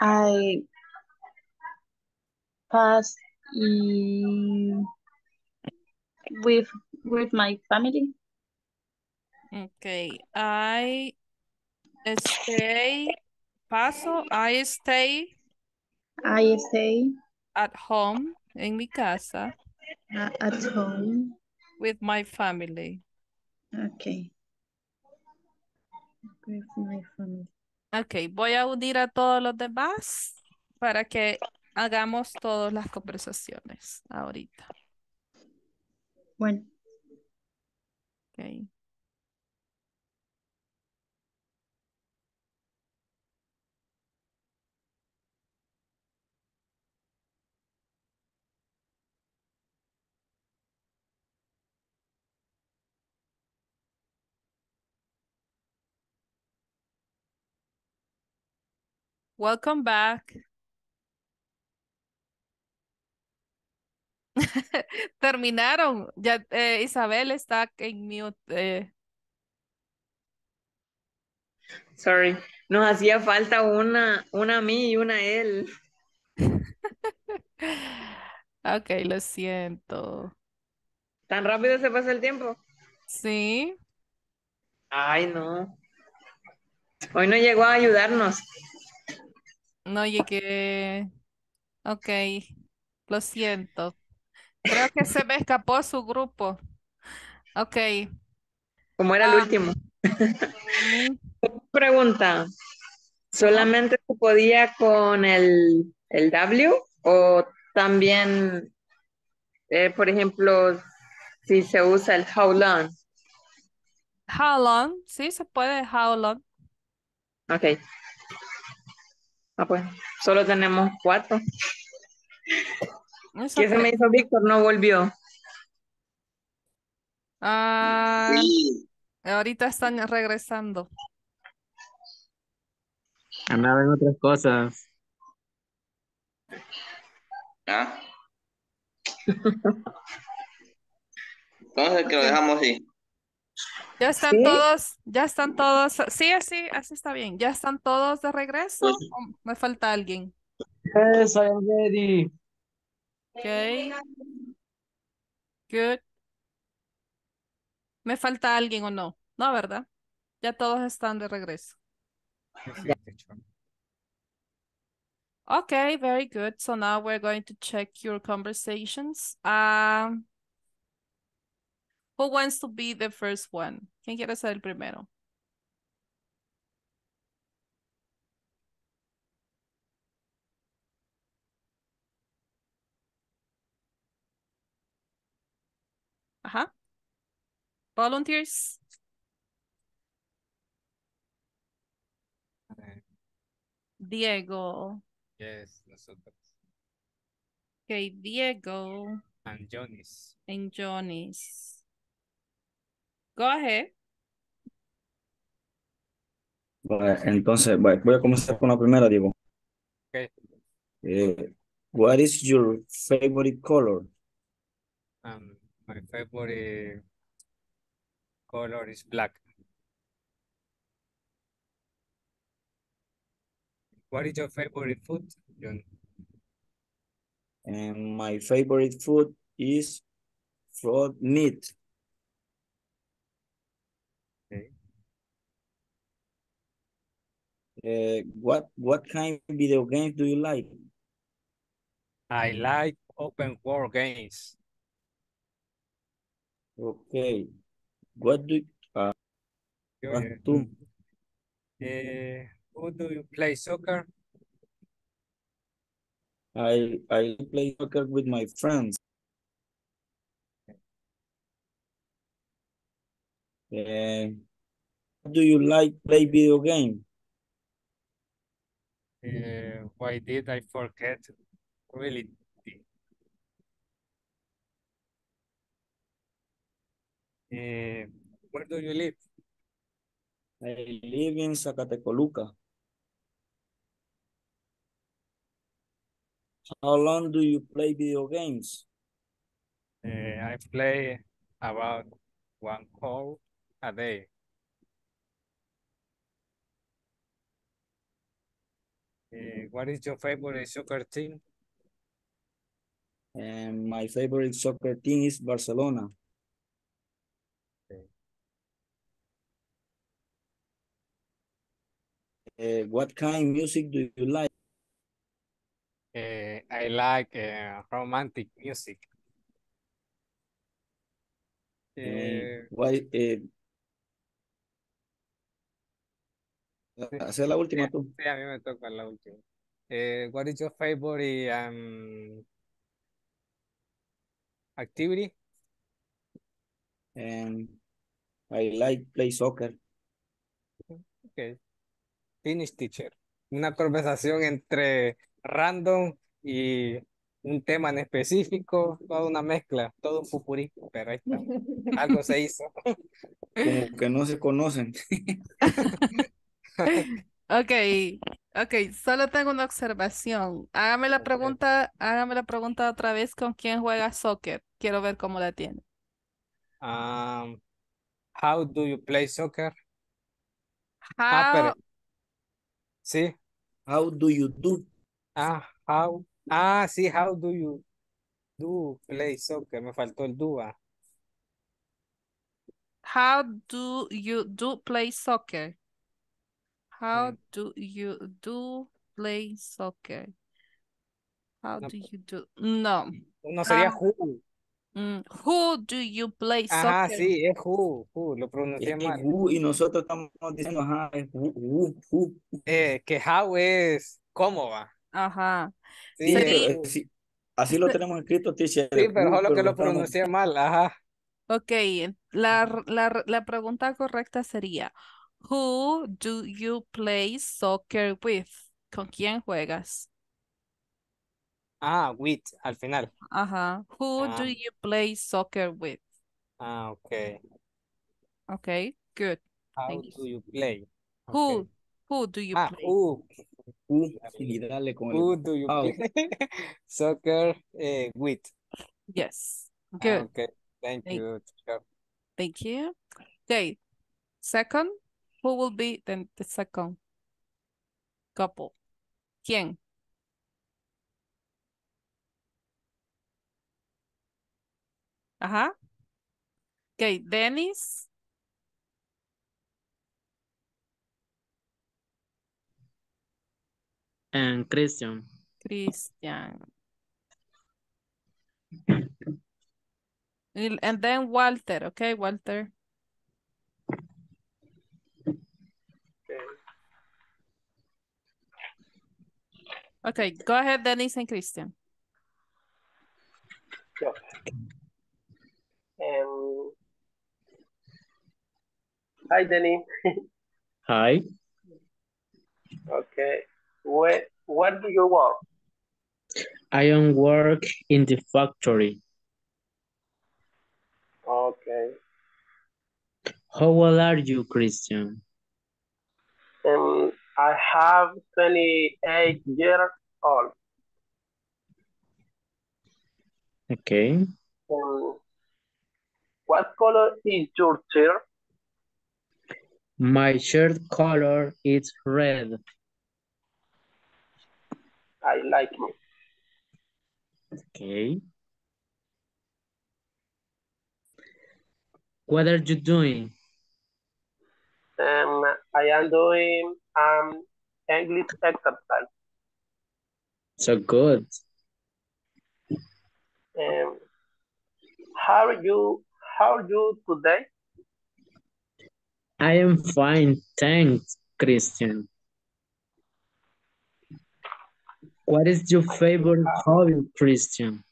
I pass in with with my family. Okay. I stay, paso, I stay I stay at home, in mi casa, at home. With my family. Okay. With my family. Ok, voy a unir a todos los demás para que hagamos todas las conversaciones ahorita. Bueno, Ok. Welcome back. (laughs) Terminaron. Ya eh, Isabel está en mute. eh. Sorry. Nos hacía falta una, una a mí y una a él. (laughs) Ok, lo siento. ¿Tan rápido se pasa el tiempo? Sí. Ay, no. Hoy no llegó a ayudarnos. No llegué. Ok, lo siento. Creo que se me escapó su grupo. Ok. Como era el Ah, último. (laughs) Pregunta. ¿Solamente se podía con el, el W o también, eh, por ejemplo, si se usa el how long? How long? Sí, se puede. How long? Ok. Ah, pues, solo tenemos cuatro. It's ¿Qué se me hizo Víctor? No volvió. Ah, ahorita están regresando. Andaba en otras cosas. ¿Ah? (laughs) Entonces que lo dejamos así. Ya están ¿Sí? todos, ya están todos, sí, así, así está bien. ¿Ya están todos de regreso? Pues ¿O me falta alguien? Yes, I am ready. Okay. Good. ¿Me falta alguien o no? No, ¿verdad? Ya todos están de regreso. Okay, very good. So now we're going to check your conversations. Um, who wants to be the first one? ¿Quién quiere ser el primero? Ajá. Volunteers? Diego. Yes, nosotros. Okay, Diego And Johnny's. and Johnny's. Go ahead. Bueno, entonces, bueno, voy a comenzar con la primera, Diego. Okay. Eh, what is your favorite color? Um, my favorite color is black. What is your favorite food, John? And my favorite food is frog meat. Uh, what what kind of video games do you like? I like open world games. Okay. What do you uh, what eh, do eh, who do you play soccer? I I play soccer with my friends. Uh, do you like play video game? Uh, why did I forget? Really? Uh, where do you live? I live in Zacatecoluca. How long do you play video games? Uh, I play about one call a day. Uh, what is your favorite soccer team? And my favorite soccer team is Barcelona. Uh, what kind of music do you like? Uh, I like uh, romantic music. Eh, Uh, why, hacer la última tú. sí, a mí me toca la última. Eh, what is your favorite um, activity? And I like play soccer. Okay. Finish teacher. Una conversación entre random y un tema en específico, toda una mezcla, todo un pupurrí, pero ahí está. (laughs) Algo se hizo. Como que no se conocen. (laughs) (laughs) Okay, okay, solo tengo una observación. Hágame la pregunta, hágame la pregunta otra vez con quién juega soccer. Quiero ver cómo la tiene. Um, how do you play soccer? Ah, How, pero, sí. How do you do? Ah, how. Ah, sí, how do you do play soccer? Me faltó el do. ah. how do you do play soccer? How do you do play soccer? How No, do you do? No. No sería who. mm, who do you play Ajá, soccer? sí, es who, who, lo Es pronuncié que mal. who y nosotros estamos diciendo, ajá, es who, who, who. Eh, que how es cómo va. Ajá. Sí, Sí, es pero Sería, eh, sí, así lo tenemos escrito, teacher. sí, pero solo que lo pronuncié mal, ajá. ok, la, la, la pregunta correcta sería, who do you play soccer with? ¿Con quién juegas? Ah, with, al final. Ajá. Who do Ah, you play soccer with? ah, ok. Okay, good. How Thank you. do you play? Ok. Who, who do you Ah, play? who, who, dale con who el do you how. play (laughs) soccer eh, with? Yes, Ah, good. ok. Thank Thank, you, thank you. Okay, Second, who will be the, the second couple? ¿Quién? Ajá. Okay, Dennis. And Christian. Christian. And then Walter, okay, Walter. Okay, go ahead, Dennis and Christian. Um, hi, Denny. (laughs) Hi. Okay. Where, what do you work? I am work in the factory. Okay. How old are you, Christian? Um, I have 28 years old. Okay. Um, what color is your shirt? My shirt color is red. I like it. Okay. What are you doing? Um, I am doing um English exercise. So good. Um, how are you? How are you today? I am fine, thanks, Christian. What is your favorite hobby, Christian?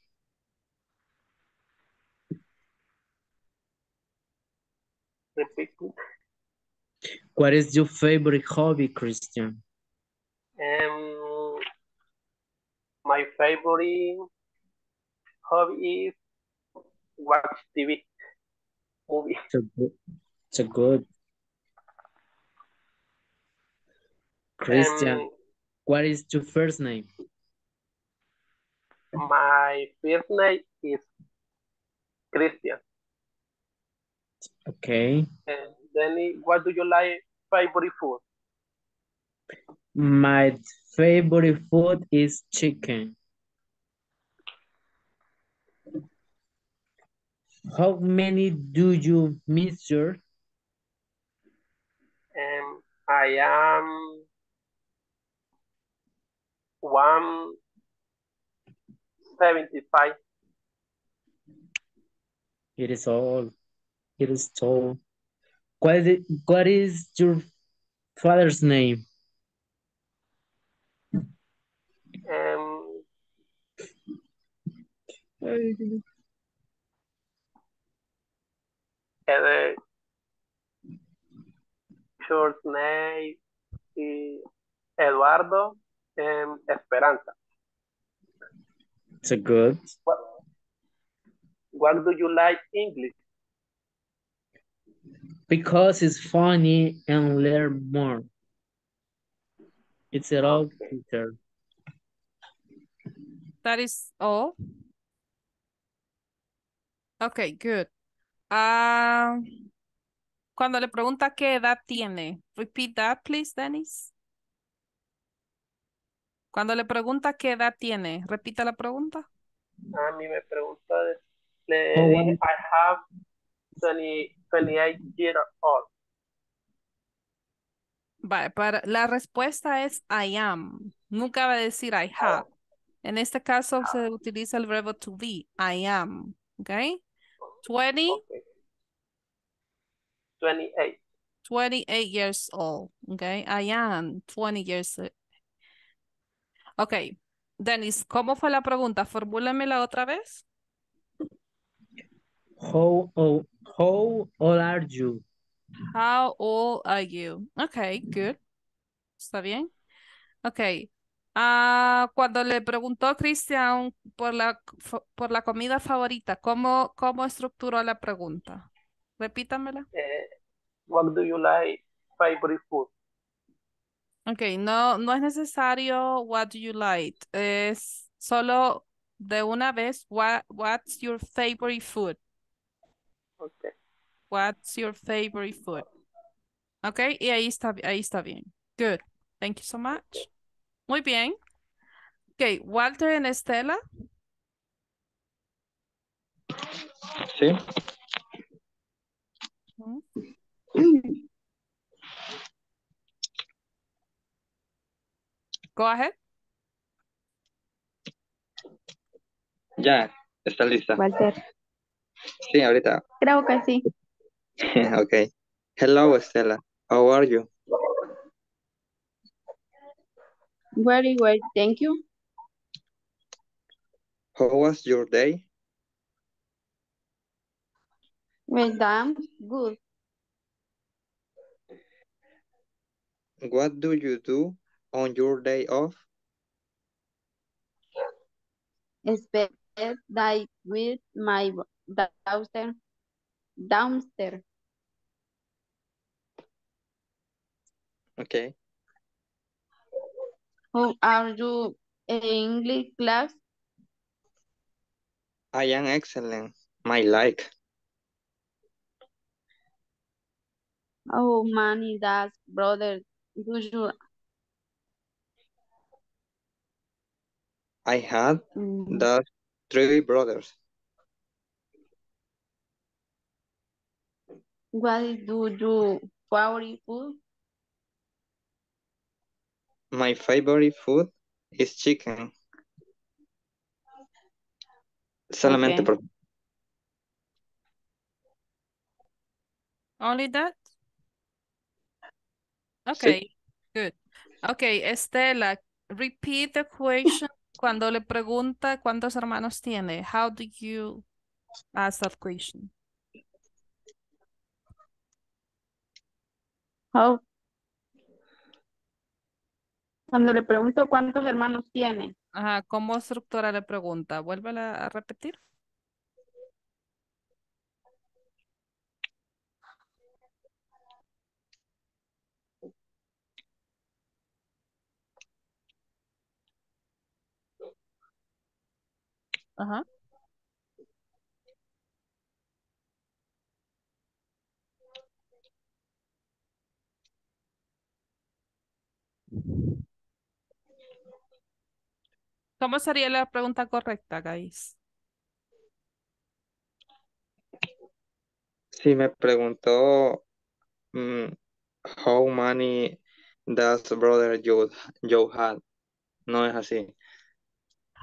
Repeat. What is your favorite hobby, Christian? Um, my favorite hobby is watch TV movie. So good. So good. Christian, Um, what is your first name? my first name is Christian. Okay. And then what do you like favorite food? My favorite food is chicken. How many do you measure? Um, I am one seventy-five. It is all. It is tall. What is, what is your father's name? Um, Ed- short name is Eduardo um, Esperanza. So good. What, what do you like English? Because it's funny and learn more. It's a all teacher. That is all. Okay, good. Ah, cuando le pregunta qué edad tiene, repeat that, please, Dennis. Cuando le pregunta qué edad tiene, repita la pregunta. A mí me preguntó, le Oh. I have 20, 28 years old. Vale, para, la respuesta es I am. Nunca va a decir I have. En este caso se utiliza el verbo to be. I am. ¿Ok? 20, 28. 28 years old. ¿Ok? I am 20 years old. Ok. Dennis, ¿cómo fue la pregunta? Formúlamela otra vez. How, old, how old are you? How old are you? Okay, good. ¿Está bien? Ok. Ah, cuando le preguntó a Christian por la, por la comida favorita, ¿cómo, cómo estructuró la pregunta? Repítamela. Eh, what do you like favorite food? Ok, no, no es necesario what do you like. Es solo de una vez, what, what's your favorite food? Okay. What's your favorite food? Ok, y ahí está, ahí está bien. Good. Thank you so much. Muy bien. Ok, Walter and Estela. Sí. Go ahead. Ya, está lista. Walter. Sí, ahorita. Creo que sí. (laughs) okay. Hello, Estela. How are you? Very well, thank you. How was your day? Well good. What do you do on your day off? Spend day with my daughter downstairs. Okay. How are you in English class? I am excellent. My like. How many does brother do you? I had Mm, the three brothers. What do you favorite food? My favorite food is chicken. Solamente Okay. por... Only that? Okay, good. Okay, Estela, repeat the question (laughs) cuando le pregunta cuántos hermanos tiene. How do you ask that question? Cuando le pregunto cuántos hermanos tiene, Ajá, ¿cómo estructura la pregunta? Vuélvela a repetir. Ajá. ¿Cómo sería la pregunta correcta, guys? Sí, me preguntó mm, how many does brother Joe, Joe had. No es así.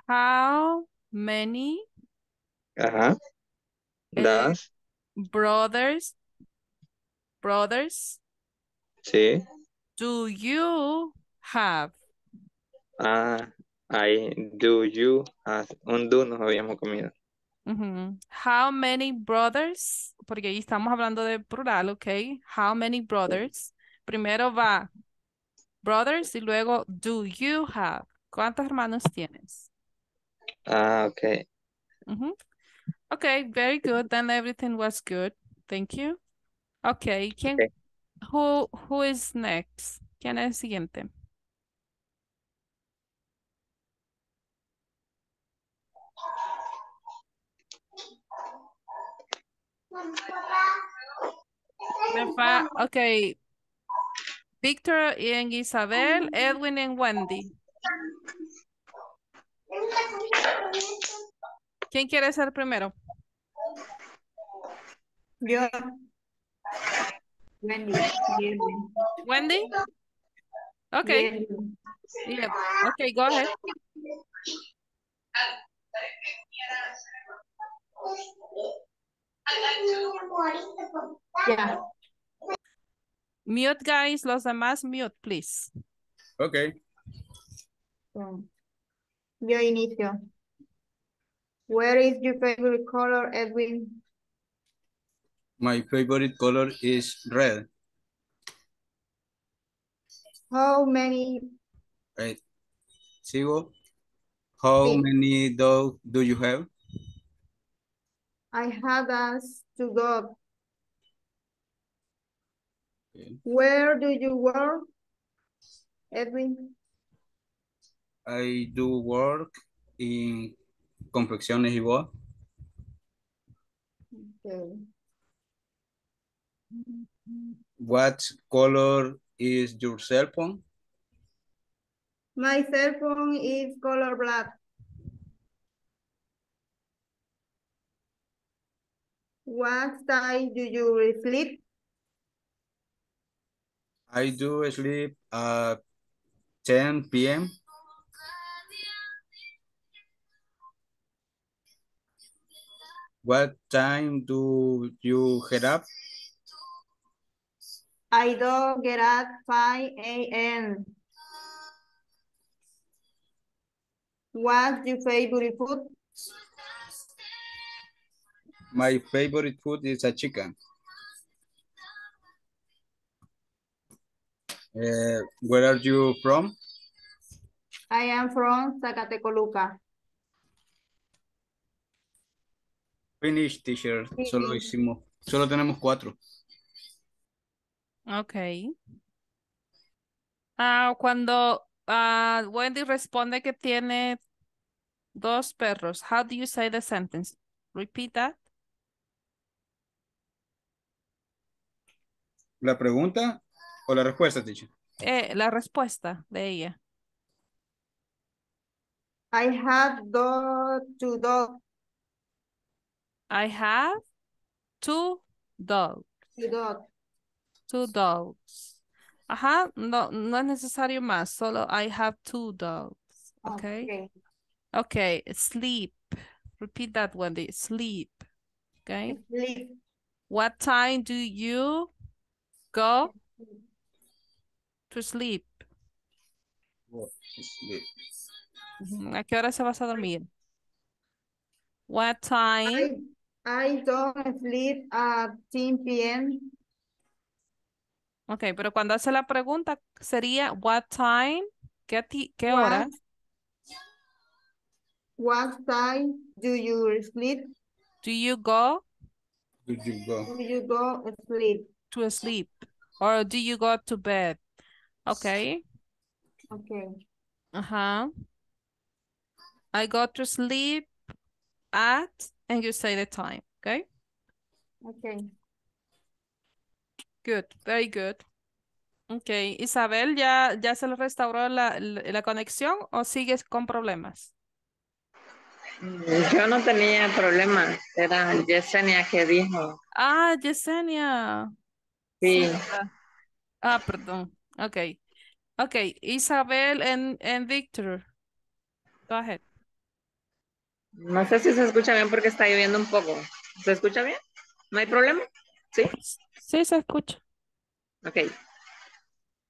How many Ajá. Eh, Does, brothers, brothers, sí. do you have? Ah, I do you has. Un do nos habíamos comido. How many brothers? Porque ahí estamos hablando de plural, ¿ok? How many brothers? Primero va brothers y luego do you have? ¿Cuántos hermanos tienes? Ah, ok. Ujú. Okay, very good. Then everything was good. Thank you. Okay, ¿quién, Ok. who, who is next? ¿Quién es el siguiente? Okay. Victor y Isabel, Edwin y Wendy. ¿Quién quiere ser primero? Yo. Wendy. Okay. Yeah. Okay, go ahead. Ya. Mute, guys. Los demás, mute, please. Okay. So, Yo inicio. Where is your favorite color, Edwin? My favorite color is red. How many? Right. Sigo. How Sí. many dogs do you have? I have us to go. Okay. Where do you work, Edwin? I do work in confecciones y bodas. Okay. What color is your cell phone? My cell phone is color black. What time do you sleep? I do sleep at 10 p.m. What time do you get up? I don't get up 5 a.m. What's your favorite food? My favorite food is a chicken. Uh, where are you from? I am from Zacatecoluca. Finish, teacher. Solo hicimos, solo tenemos cuatro. Ok. Ah, cuando ah, Wendy responde que tiene dos perros, how do you say the sentence? Repeat that. ¿La pregunta o la respuesta, teacher? Eh, la respuesta de ella. I have two dogs. I have two dogs. Two dogs. Two dogs. Ajá, no, no es necesario más, solo I have two dogs. Okay. Okay. Okay, sleep. Repeat that, Wendy. Sleep. Okay. Sleep. What time do you go to sleep? Ujú, ¿A qué hora se vas a dormir? What time? I, I don't sleep at 10 p.m. Ok, pero cuando hace la pregunta sería what time? ¿Qué, ti- qué hora? What time do you sleep? Do you go Do you go? Do you go sleep? To sleep? Or do you go to bed? Okay. Okay. Uh-huh. I go to sleep at, and you say the time, okay? Okay. Good, very good. Okay, Isabel, ¿ya, ya se le restauró la, la, la conexión o sigues con problemas? Yo no tenía problemas, era Yesenia que dijo. Ah, Yesenia. Sí. Ah, perdón. Okay. Okay, Isabel and, and Victor. Go ahead. No sé si se escucha bien porque está lloviendo un poco. ¿Se escucha bien? ¿No hay problema? ¿Sí? Sí, se escucha. Okay.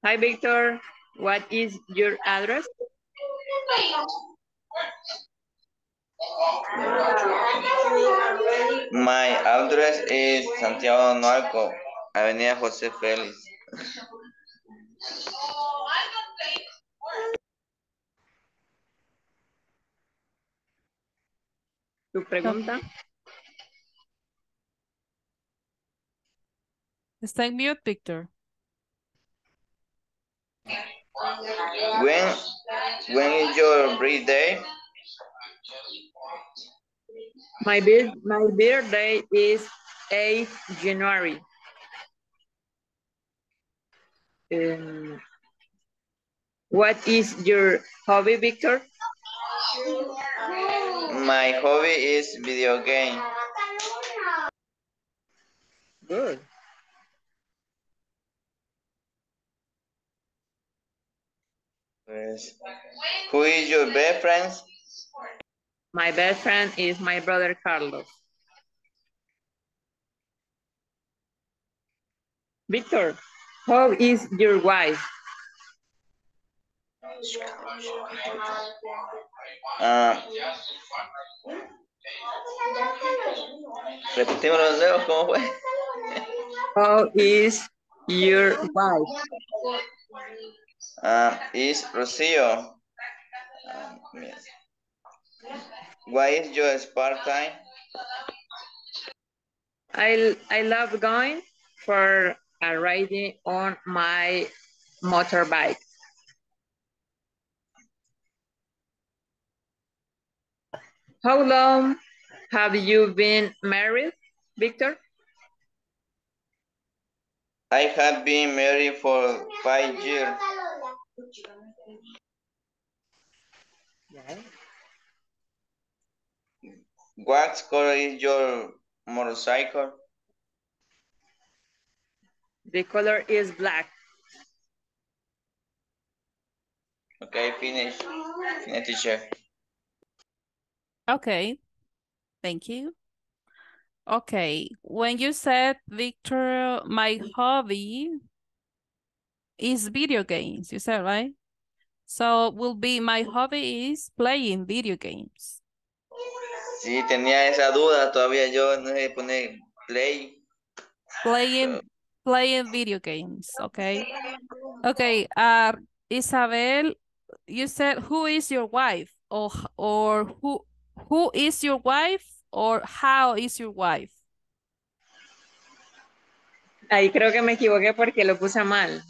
Hi, Victor. What is your address? My address is Santiago Nualco, Avenida José Félix. ¿Tu pregunta? Está en mute, Victor. When, when is your birthday? My, bir my birthday is 8 January. Um, what is your hobby, Victor? My hobby is video game. Good. Pues, who is your best friend? My best friend is my brother Carlos. Victor, how is your wife? Ah, repetimos los nuevos, ¿cómo fue? How is your wife? Ah, is Rocío. Ah. Why is your spare time? I, I love going for a riding on my motorbike. How long have you been married, Victor? I have been married for five years. What color is your motorcycle? The color is black. Okay, finish. Finish, teacher. Okay. Thank you. Okay. When you said, Victor, my hobby is video games, you said, right? So will be my hobby is playing video games. Sí, tenía esa duda, todavía yo no sé poner play. Playing playing video games, okay? Okay, uh Isabel, you said who is your wife or or who who is your wife or how is your wife? Ahí creo que me equivoqué porque lo puse mal.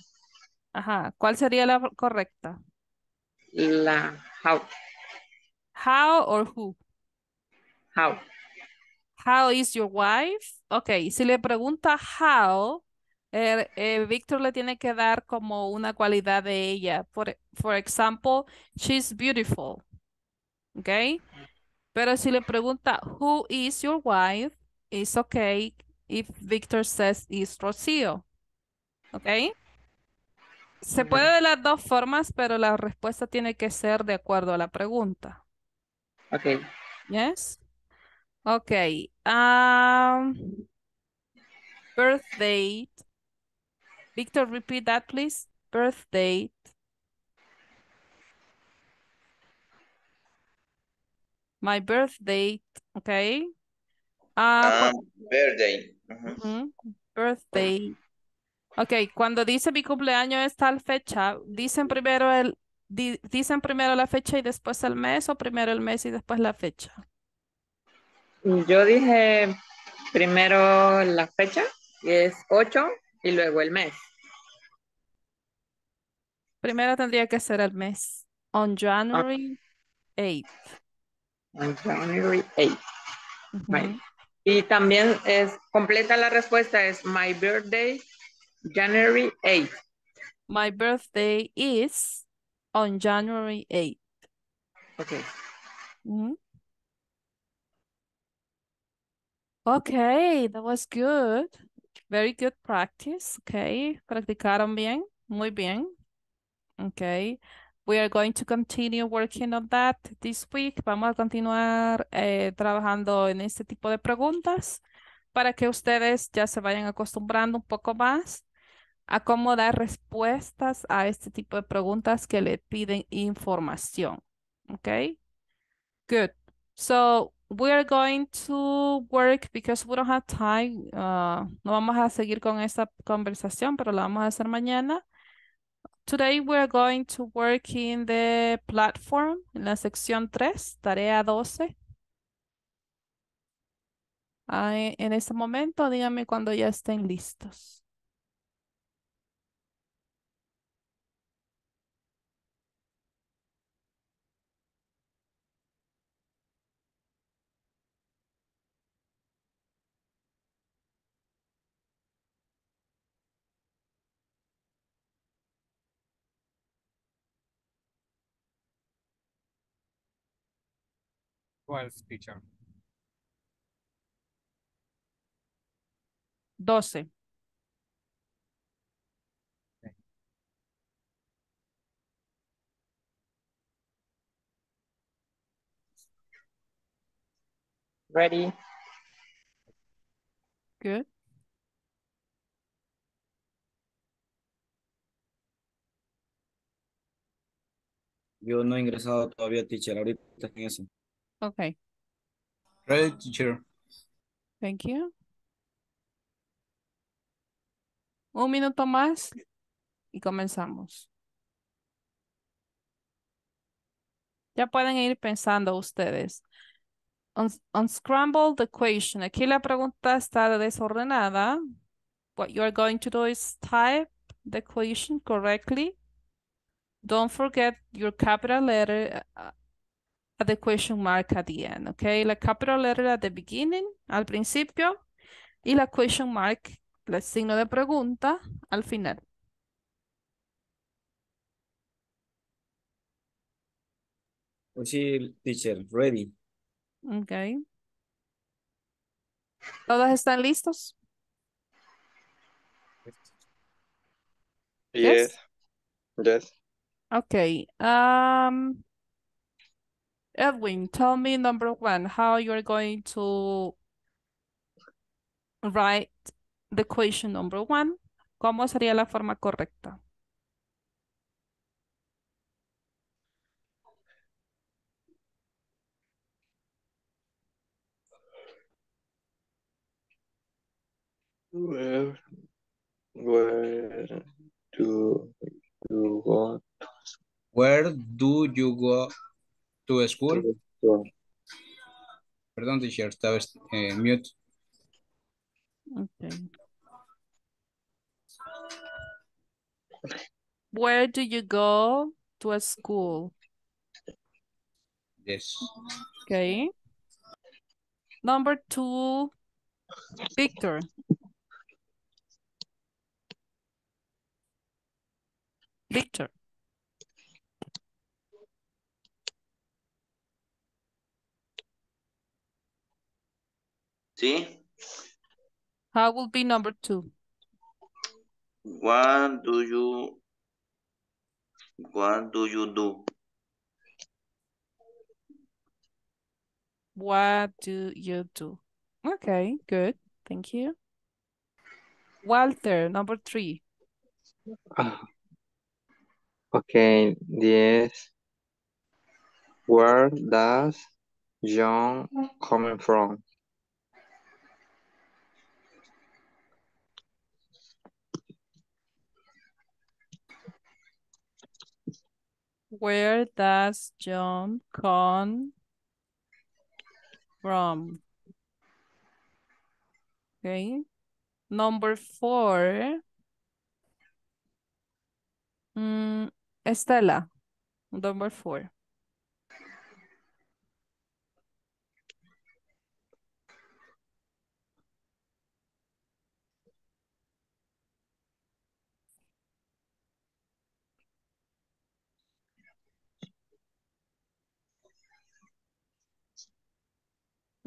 Ajá, ¿cuál sería la correcta? La how. How or who? How. How is your wife? Ok, si le pregunta how, eh, eh, Víctor le tiene que dar como una cualidad de ella. For example, she's beautiful. Ok. Pero si le pregunta who is your wife, it's okay if Victor says is Rocío. Ok. Se puede de las dos formas, pero la respuesta tiene que ser de acuerdo a la pregunta. Ok. Yes. Okay. Um, birth date. Victor, repeat that, please. Birth date. My birth date. Okay. Ah, Ah, birthday. Birthday. Ok, cuando dice mi cumpleaños es tal fecha, dicen primero el, di- dicen primero la fecha y después el mes o primero el mes y después la fecha. Yo dije primero la fecha, que es 8, y luego el mes. Primero tendría que ser el mes. On January 8th. On January 8. Ujú. Right. Y también es completa la respuesta es my birthday January 8. My birthday is on January 8th. Okay. Okay, that was good. Very good practice. Okay, practicaron bien. Muy bien. Okay. We are going to continue working on that this week. Vamos a continuar eh, trabajando en este tipo de preguntas para que ustedes ya se vayan acostumbrando un poco más a cómo dar respuestas a este tipo de preguntas que le piden información. Okay. Good. So we are going to work because we don't have time. uh, no vamos a seguir con esta conversación, pero la vamos a hacer mañana. Today we are going to work in the platform, en la sección 3, tarea 12. Ah, en este momento, díganme cuando ya estén listos. Twelve, teacher. 12. Ready? Good. Yo no he ingresado todavía, teacher, ahorita en eso. Okay. Ready, teacher. Thank you. Un minuto más y comenzamos. Ya pueden ir pensando ustedes. Uns- unscramble the question. Aquí la pregunta está desordenada. What you are going to do is type the equation correctly. Don't forget your capital letter uh, at the question mark at the end, okay? La capital letter at the beginning, al principio, y la question mark el signo de pregunta al final. Pues sí, teacher, ready. Ok. ¿Todos están listos? Yes. Yes. Okay. Um, Edwin, tell me number one, how you're going to write the question number one. ¿Cómo sería la forma correcta? Where, where do you go Where do you go to school? school? Perdón, teacher, estaba eh, mute. Okay. Where do you go to a school? Yes. Okay. Number two, Victor. Victor. ¿Sí? How will be number two? What do you What do you do? What do you do? Okay, good. Thank you. Walter, number three. (sighs) Okay, yes. Where does John coming from? Where does John come from? Okay. Number four. Mm, Estela, number four.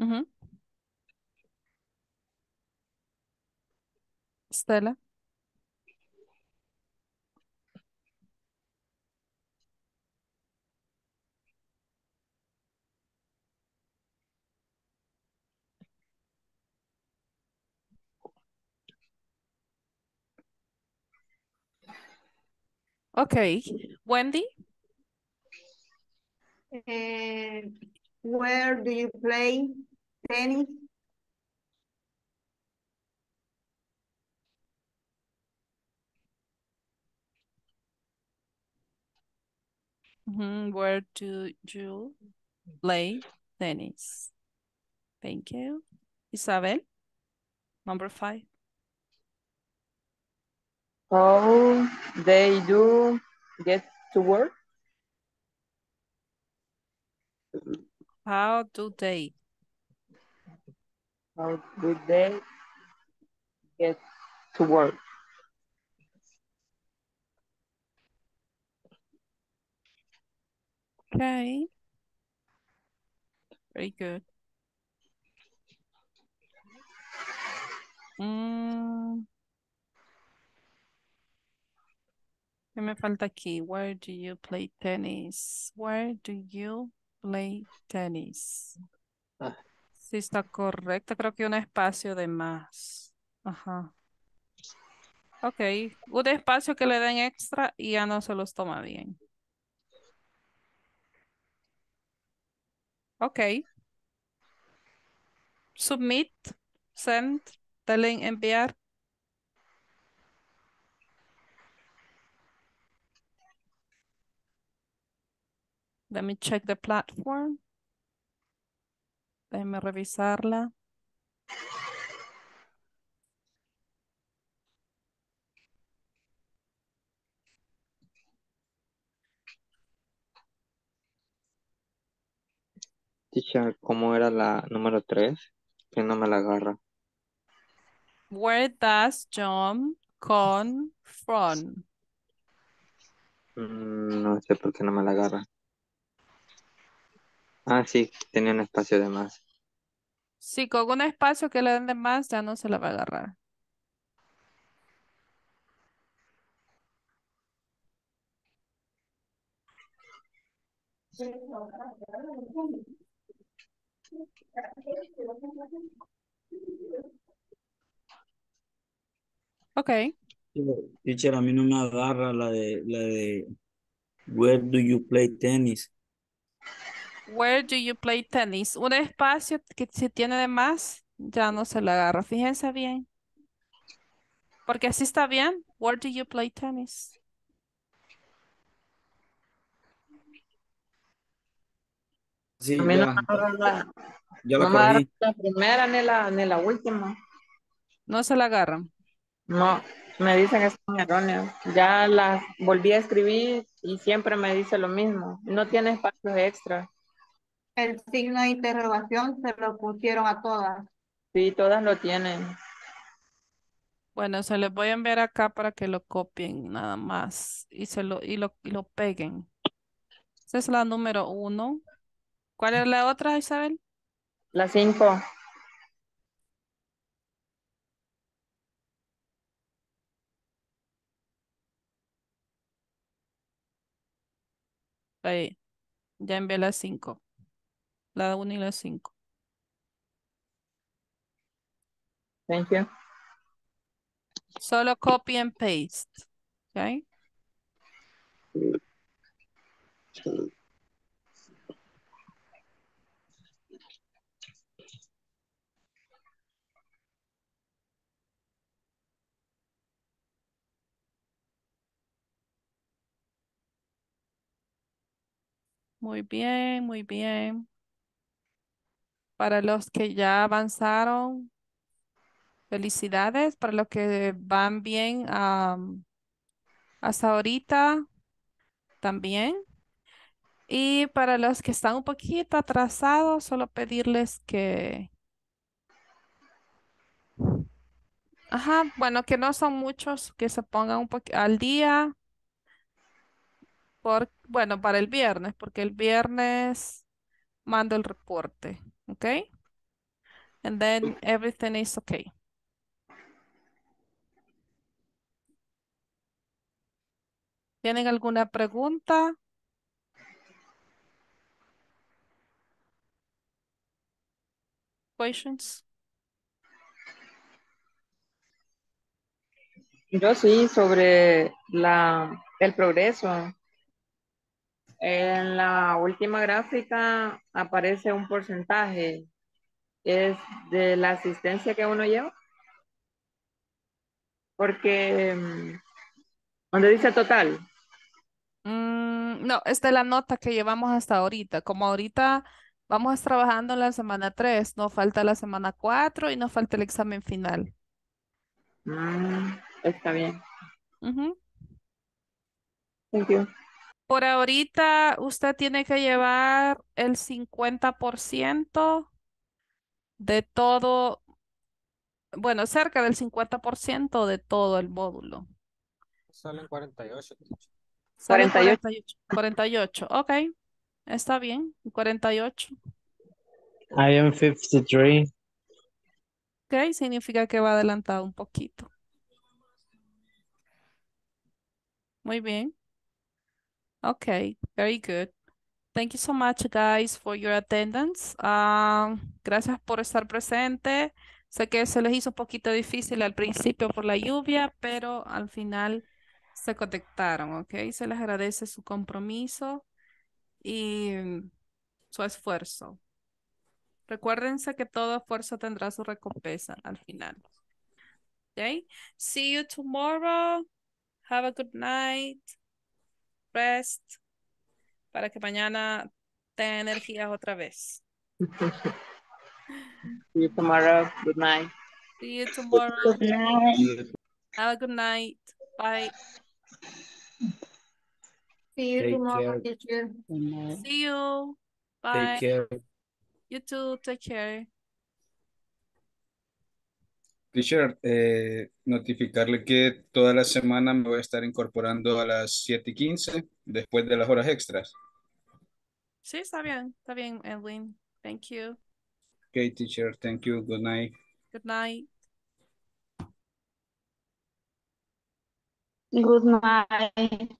Mm-hmm. Stella? Okay, Wendy? Um, where do you play tennis? Mhm, Where do you play tennis? Thank you. Isabel, number five. How they do get to work? How do they? How do they get to work? Okay. Very good. Mm. ¿Qué me falta aquí? Where do you play tennis? Where do you play tennis? Ah. Sí está correcto. Creo que un espacio de más. Ajá. Ok. Un espacio que le den extra y ya no se los toma bien. Ok. Submit, send, dale enviar. Let me check the platform. Déjeme revisarla. Teacher, ¿cómo era la número tres? Que no me la agarra. Where does John come from? Mm, no sé por qué no me la agarra. Ah, sí, tenía un espacio de más. Si con un espacio que le den de más, ya no se la va a agarrar. Ok. Teacher, a mí no me agarra la de, la de Where do you play tennis? Where do you play tennis? Un espacio que si tiene de más, ya no se la agarra. Fíjense bien. Porque así está bien. Where do you play tennis? Sí, A mí no me agarra la, ya no la me agarra corregí. la primera ni la, ni la última. No se la agarran. No, me dicen que están erróneos. Ya las volví a escribir y siempre me dice lo mismo. No tiene espacios extra. El signo de interrogación se lo pusieron a todas. Sí, todas lo tienen. Bueno, se les voy a enviar acá para que lo copien nada más y se lo, y lo, y lo peguen. Esa es la número uno. ¿Cuál es la otra, Isabel? La cinco. Ahí. Ya envié las cinco. La uno y la cinco. Thank you. Solo copy and paste. ¿Ok? Muy bien, muy bien. Para los que ya avanzaron, felicidades. Para los que van bien am, hasta ahorita, también. Y para los que están un poquito atrasados, solo pedirles que... Ajá, bueno, que no son muchos, que se pongan un poquito al día. Por, bueno, para el viernes, porque el viernes mando el reporte, ¿ok? And then everything is okay. ¿Tienen alguna pregunta? Questions? Yo sí, sobre la, el progreso. En la última gráfica aparece un porcentaje. Es de la asistencia que uno lleva. Porque mm, donde dice total, Mm, no, es de la nota que llevamos hasta ahorita. Como ahorita vamos trabajando en la semana 3, nos falta la semana 4 y nos falta el examen final. mm, está bien. Thank you. Por ahorita usted tiene que llevar el 50% de todo, bueno, cerca del 50% de todo el módulo. Salen 48. teacher. Sale 48. 48. 48, ok. Está bien, 48. I am 53. Ok, significa que va adelantado un poquito. Muy bien. Okay, very good. Thank you so much, guys, for your attendance. Ah, gracias por estar presente. Sé que se les hizo un poquito difícil al principio por la lluvia, pero al final se conectaron, ¿ok? Se les agradece su compromiso y su esfuerzo. Recuérdense que todo esfuerzo tendrá su recompensa al final. Okay? See you tomorrow. Have a good night. Rest. Para que mañana tengan energías otra vez. (laughs) See you tomorrow. Good night. See you tomorrow. Good night. Have a good night. Bye. See you Take tomorrow, care. teacher. Good night. See you. Take Bye. care. You too. Take care. Teacher, eh, notificarle que toda la semana me voy a estar incorporando a las 7 y 15 después de las horas extras. Sí, está bien, está bien, Edwin. Thank you. Okay, teacher, thank you. Good night. Good night. Good night.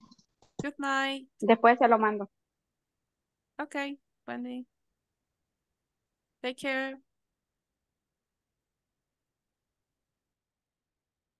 Good night. Después se lo mando. Okay, Wendy. Take care.